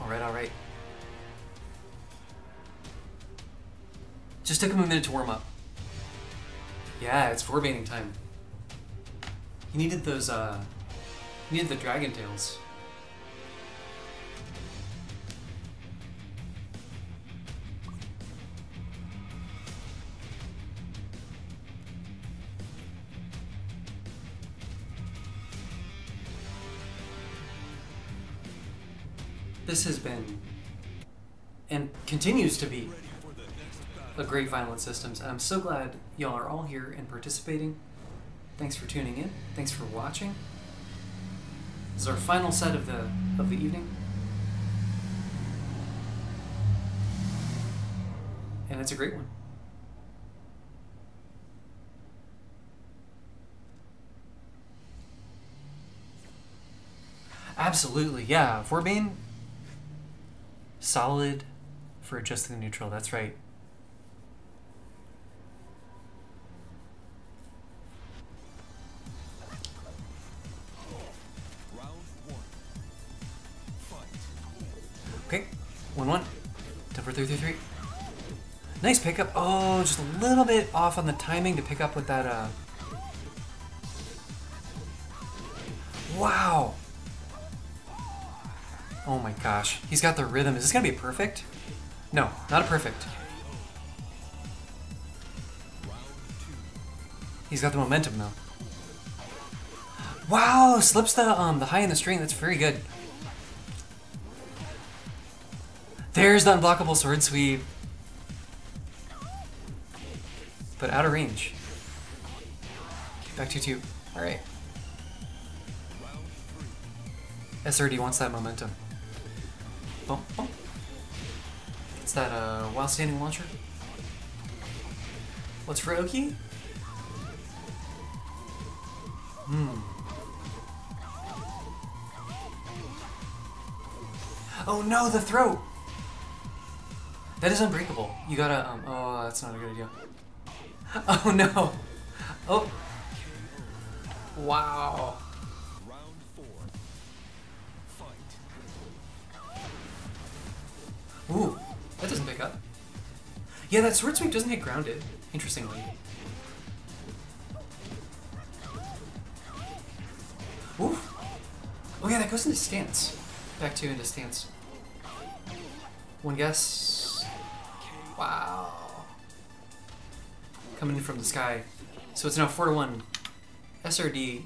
All right, all right. Just took him a minute to warm up. Yeah, it's forbating time. He needed those, uh, he needed the dragon tails. This has been, and continues to be, a great Violent Systems. And I'm so glad y'all are all here and participating. Thanks for tuning in. Thanks for watching. This is our final set of the of the evening. And it's a great one. Absolutely, yeah. If we're being solid for adjusting the neutral, that's right. Okay, one one. Temper three three three. Nice pickup. Oh, just a little bit off on the timing to pick up with that. Uh... Wow. Oh my gosh, he's got the rhythm. Is this gonna be perfect? No, not a perfect. He's got the momentum though. Wow, slips the um the high in the string. That's very good. There's the unblockable sword sweep. But out of range. Back to two. Alright. SRD wants that momentum. Bump. It's that a while standing launcher. What's for Oki? Hmm. Oh no, the throat! That is unbreakable. You gotta, um, oh, that's not a good idea. Oh no! Oh! Wow. Ooh, that doesn't pick up. Yeah, that sword sweep doesn't hit grounded, interestingly. Ooh. Oh yeah, that goes into stance. Back two into stance. One guess. Wow. Coming in from the sky. So it's now 4 to 1. SRD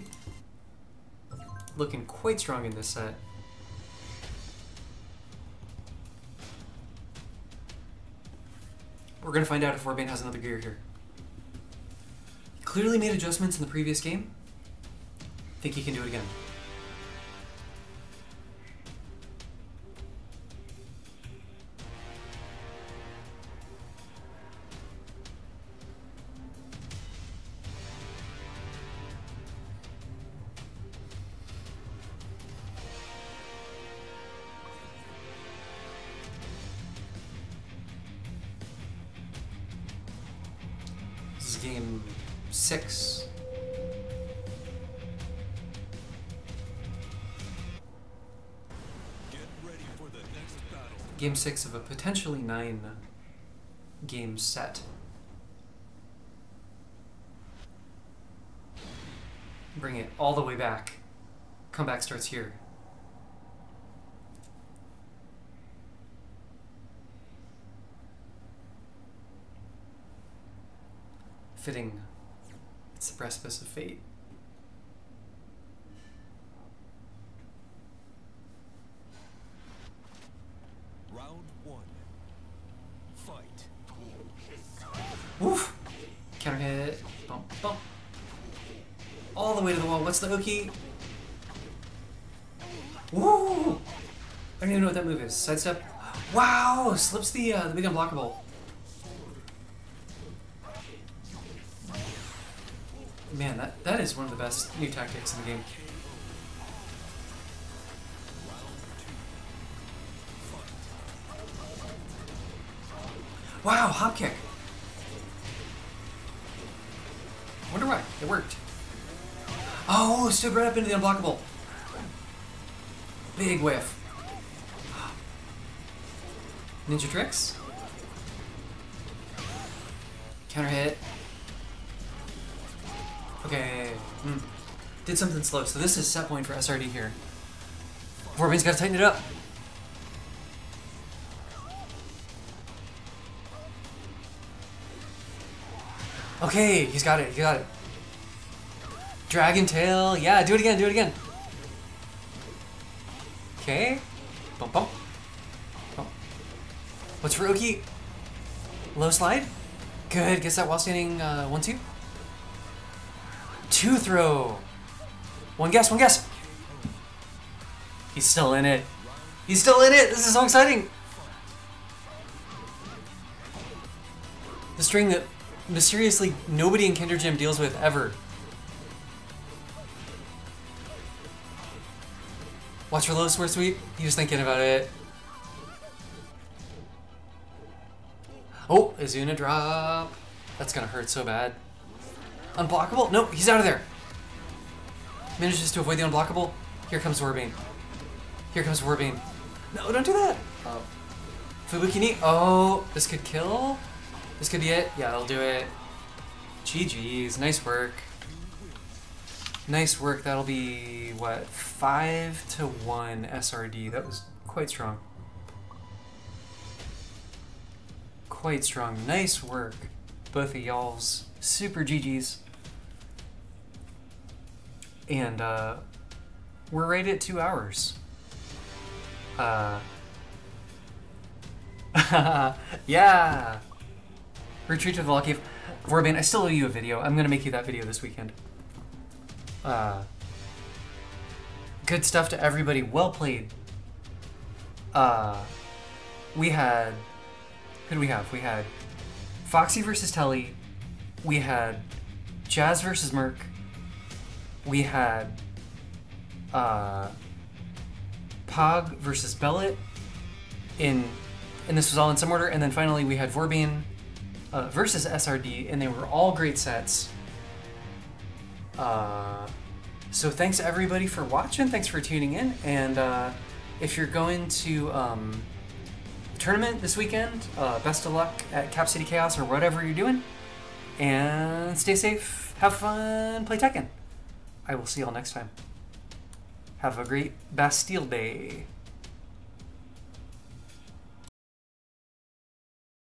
looking quite strong in this set. We're gonna find out if Vorebane has another gear here. He clearly made adjustments in the previous game. Think he can do it again. Six of a potentially nine game set. Bring it all the way back. Comeback starts here. Fitting. It's the precipice of fate. the Oki. Woo! I don't even know what that move is. Sidestep. Wow! Slips the, uh, the big unblockable. Man, that, that is one of the best new tactics in the game. Wow, hop kick! Stood right up into the unblockable. Big whiff. Ninja tricks. Counter hit. Okay. Hmm. Did something slow. So this is set point for SRD here. Vorebane's got to tighten it up. Okay, he's got it. He got it. Dragon tail. Yeah, do it again. Do it again. Okay. Bump bump. bump. What's Roki? Low slide. Good. Gets that while standing. Uh, one two. Two throw. One guess. One guess. He's still in it. He's still in it. This is so exciting. The string that mysteriously nobody in Kinder Gym deals with ever. Watch for low swear sweep. You just thinking about it. Oh, Izuna drop. That's gonna hurt so bad. Unblockable? Nope, he's out of there. Manages to avoid the unblockable. Here comes Vorebane. Here comes Vorebane. No, don't do that. Oh. Fubuki ni. Oh, this could kill. This could be it. Yeah, that'll do it. GG's. Nice work. Nice work. That'll be, what, 5 to 1 SRD. That was quite strong. Quite strong. Nice work. Both of y'all's super GG's. And uh, we're right at two hours. Uh, yeah. Retreat to the Lucky. Vorebane, I still owe you a video. I'm gonna make you that video this weekend. Uh, good stuff to everybody. Well played. Uh, we had. Who do we have? We had Foxie versus Teli. We had Jas versus Merc. We had uh, Pog versus Bellet in, and this was all in some order. And then finally we had Vorebane uh, versus SRD, and they were all great sets. Uh, so thanks everybody for watching. Thanks for tuning in. And uh, if you're going to um, tournament this weekend, uh, best of luck at Cap City Chaos or whatever you're doing. And stay safe, have fun, play Tekken. I will see y'all next time. Have a great Bastille Day.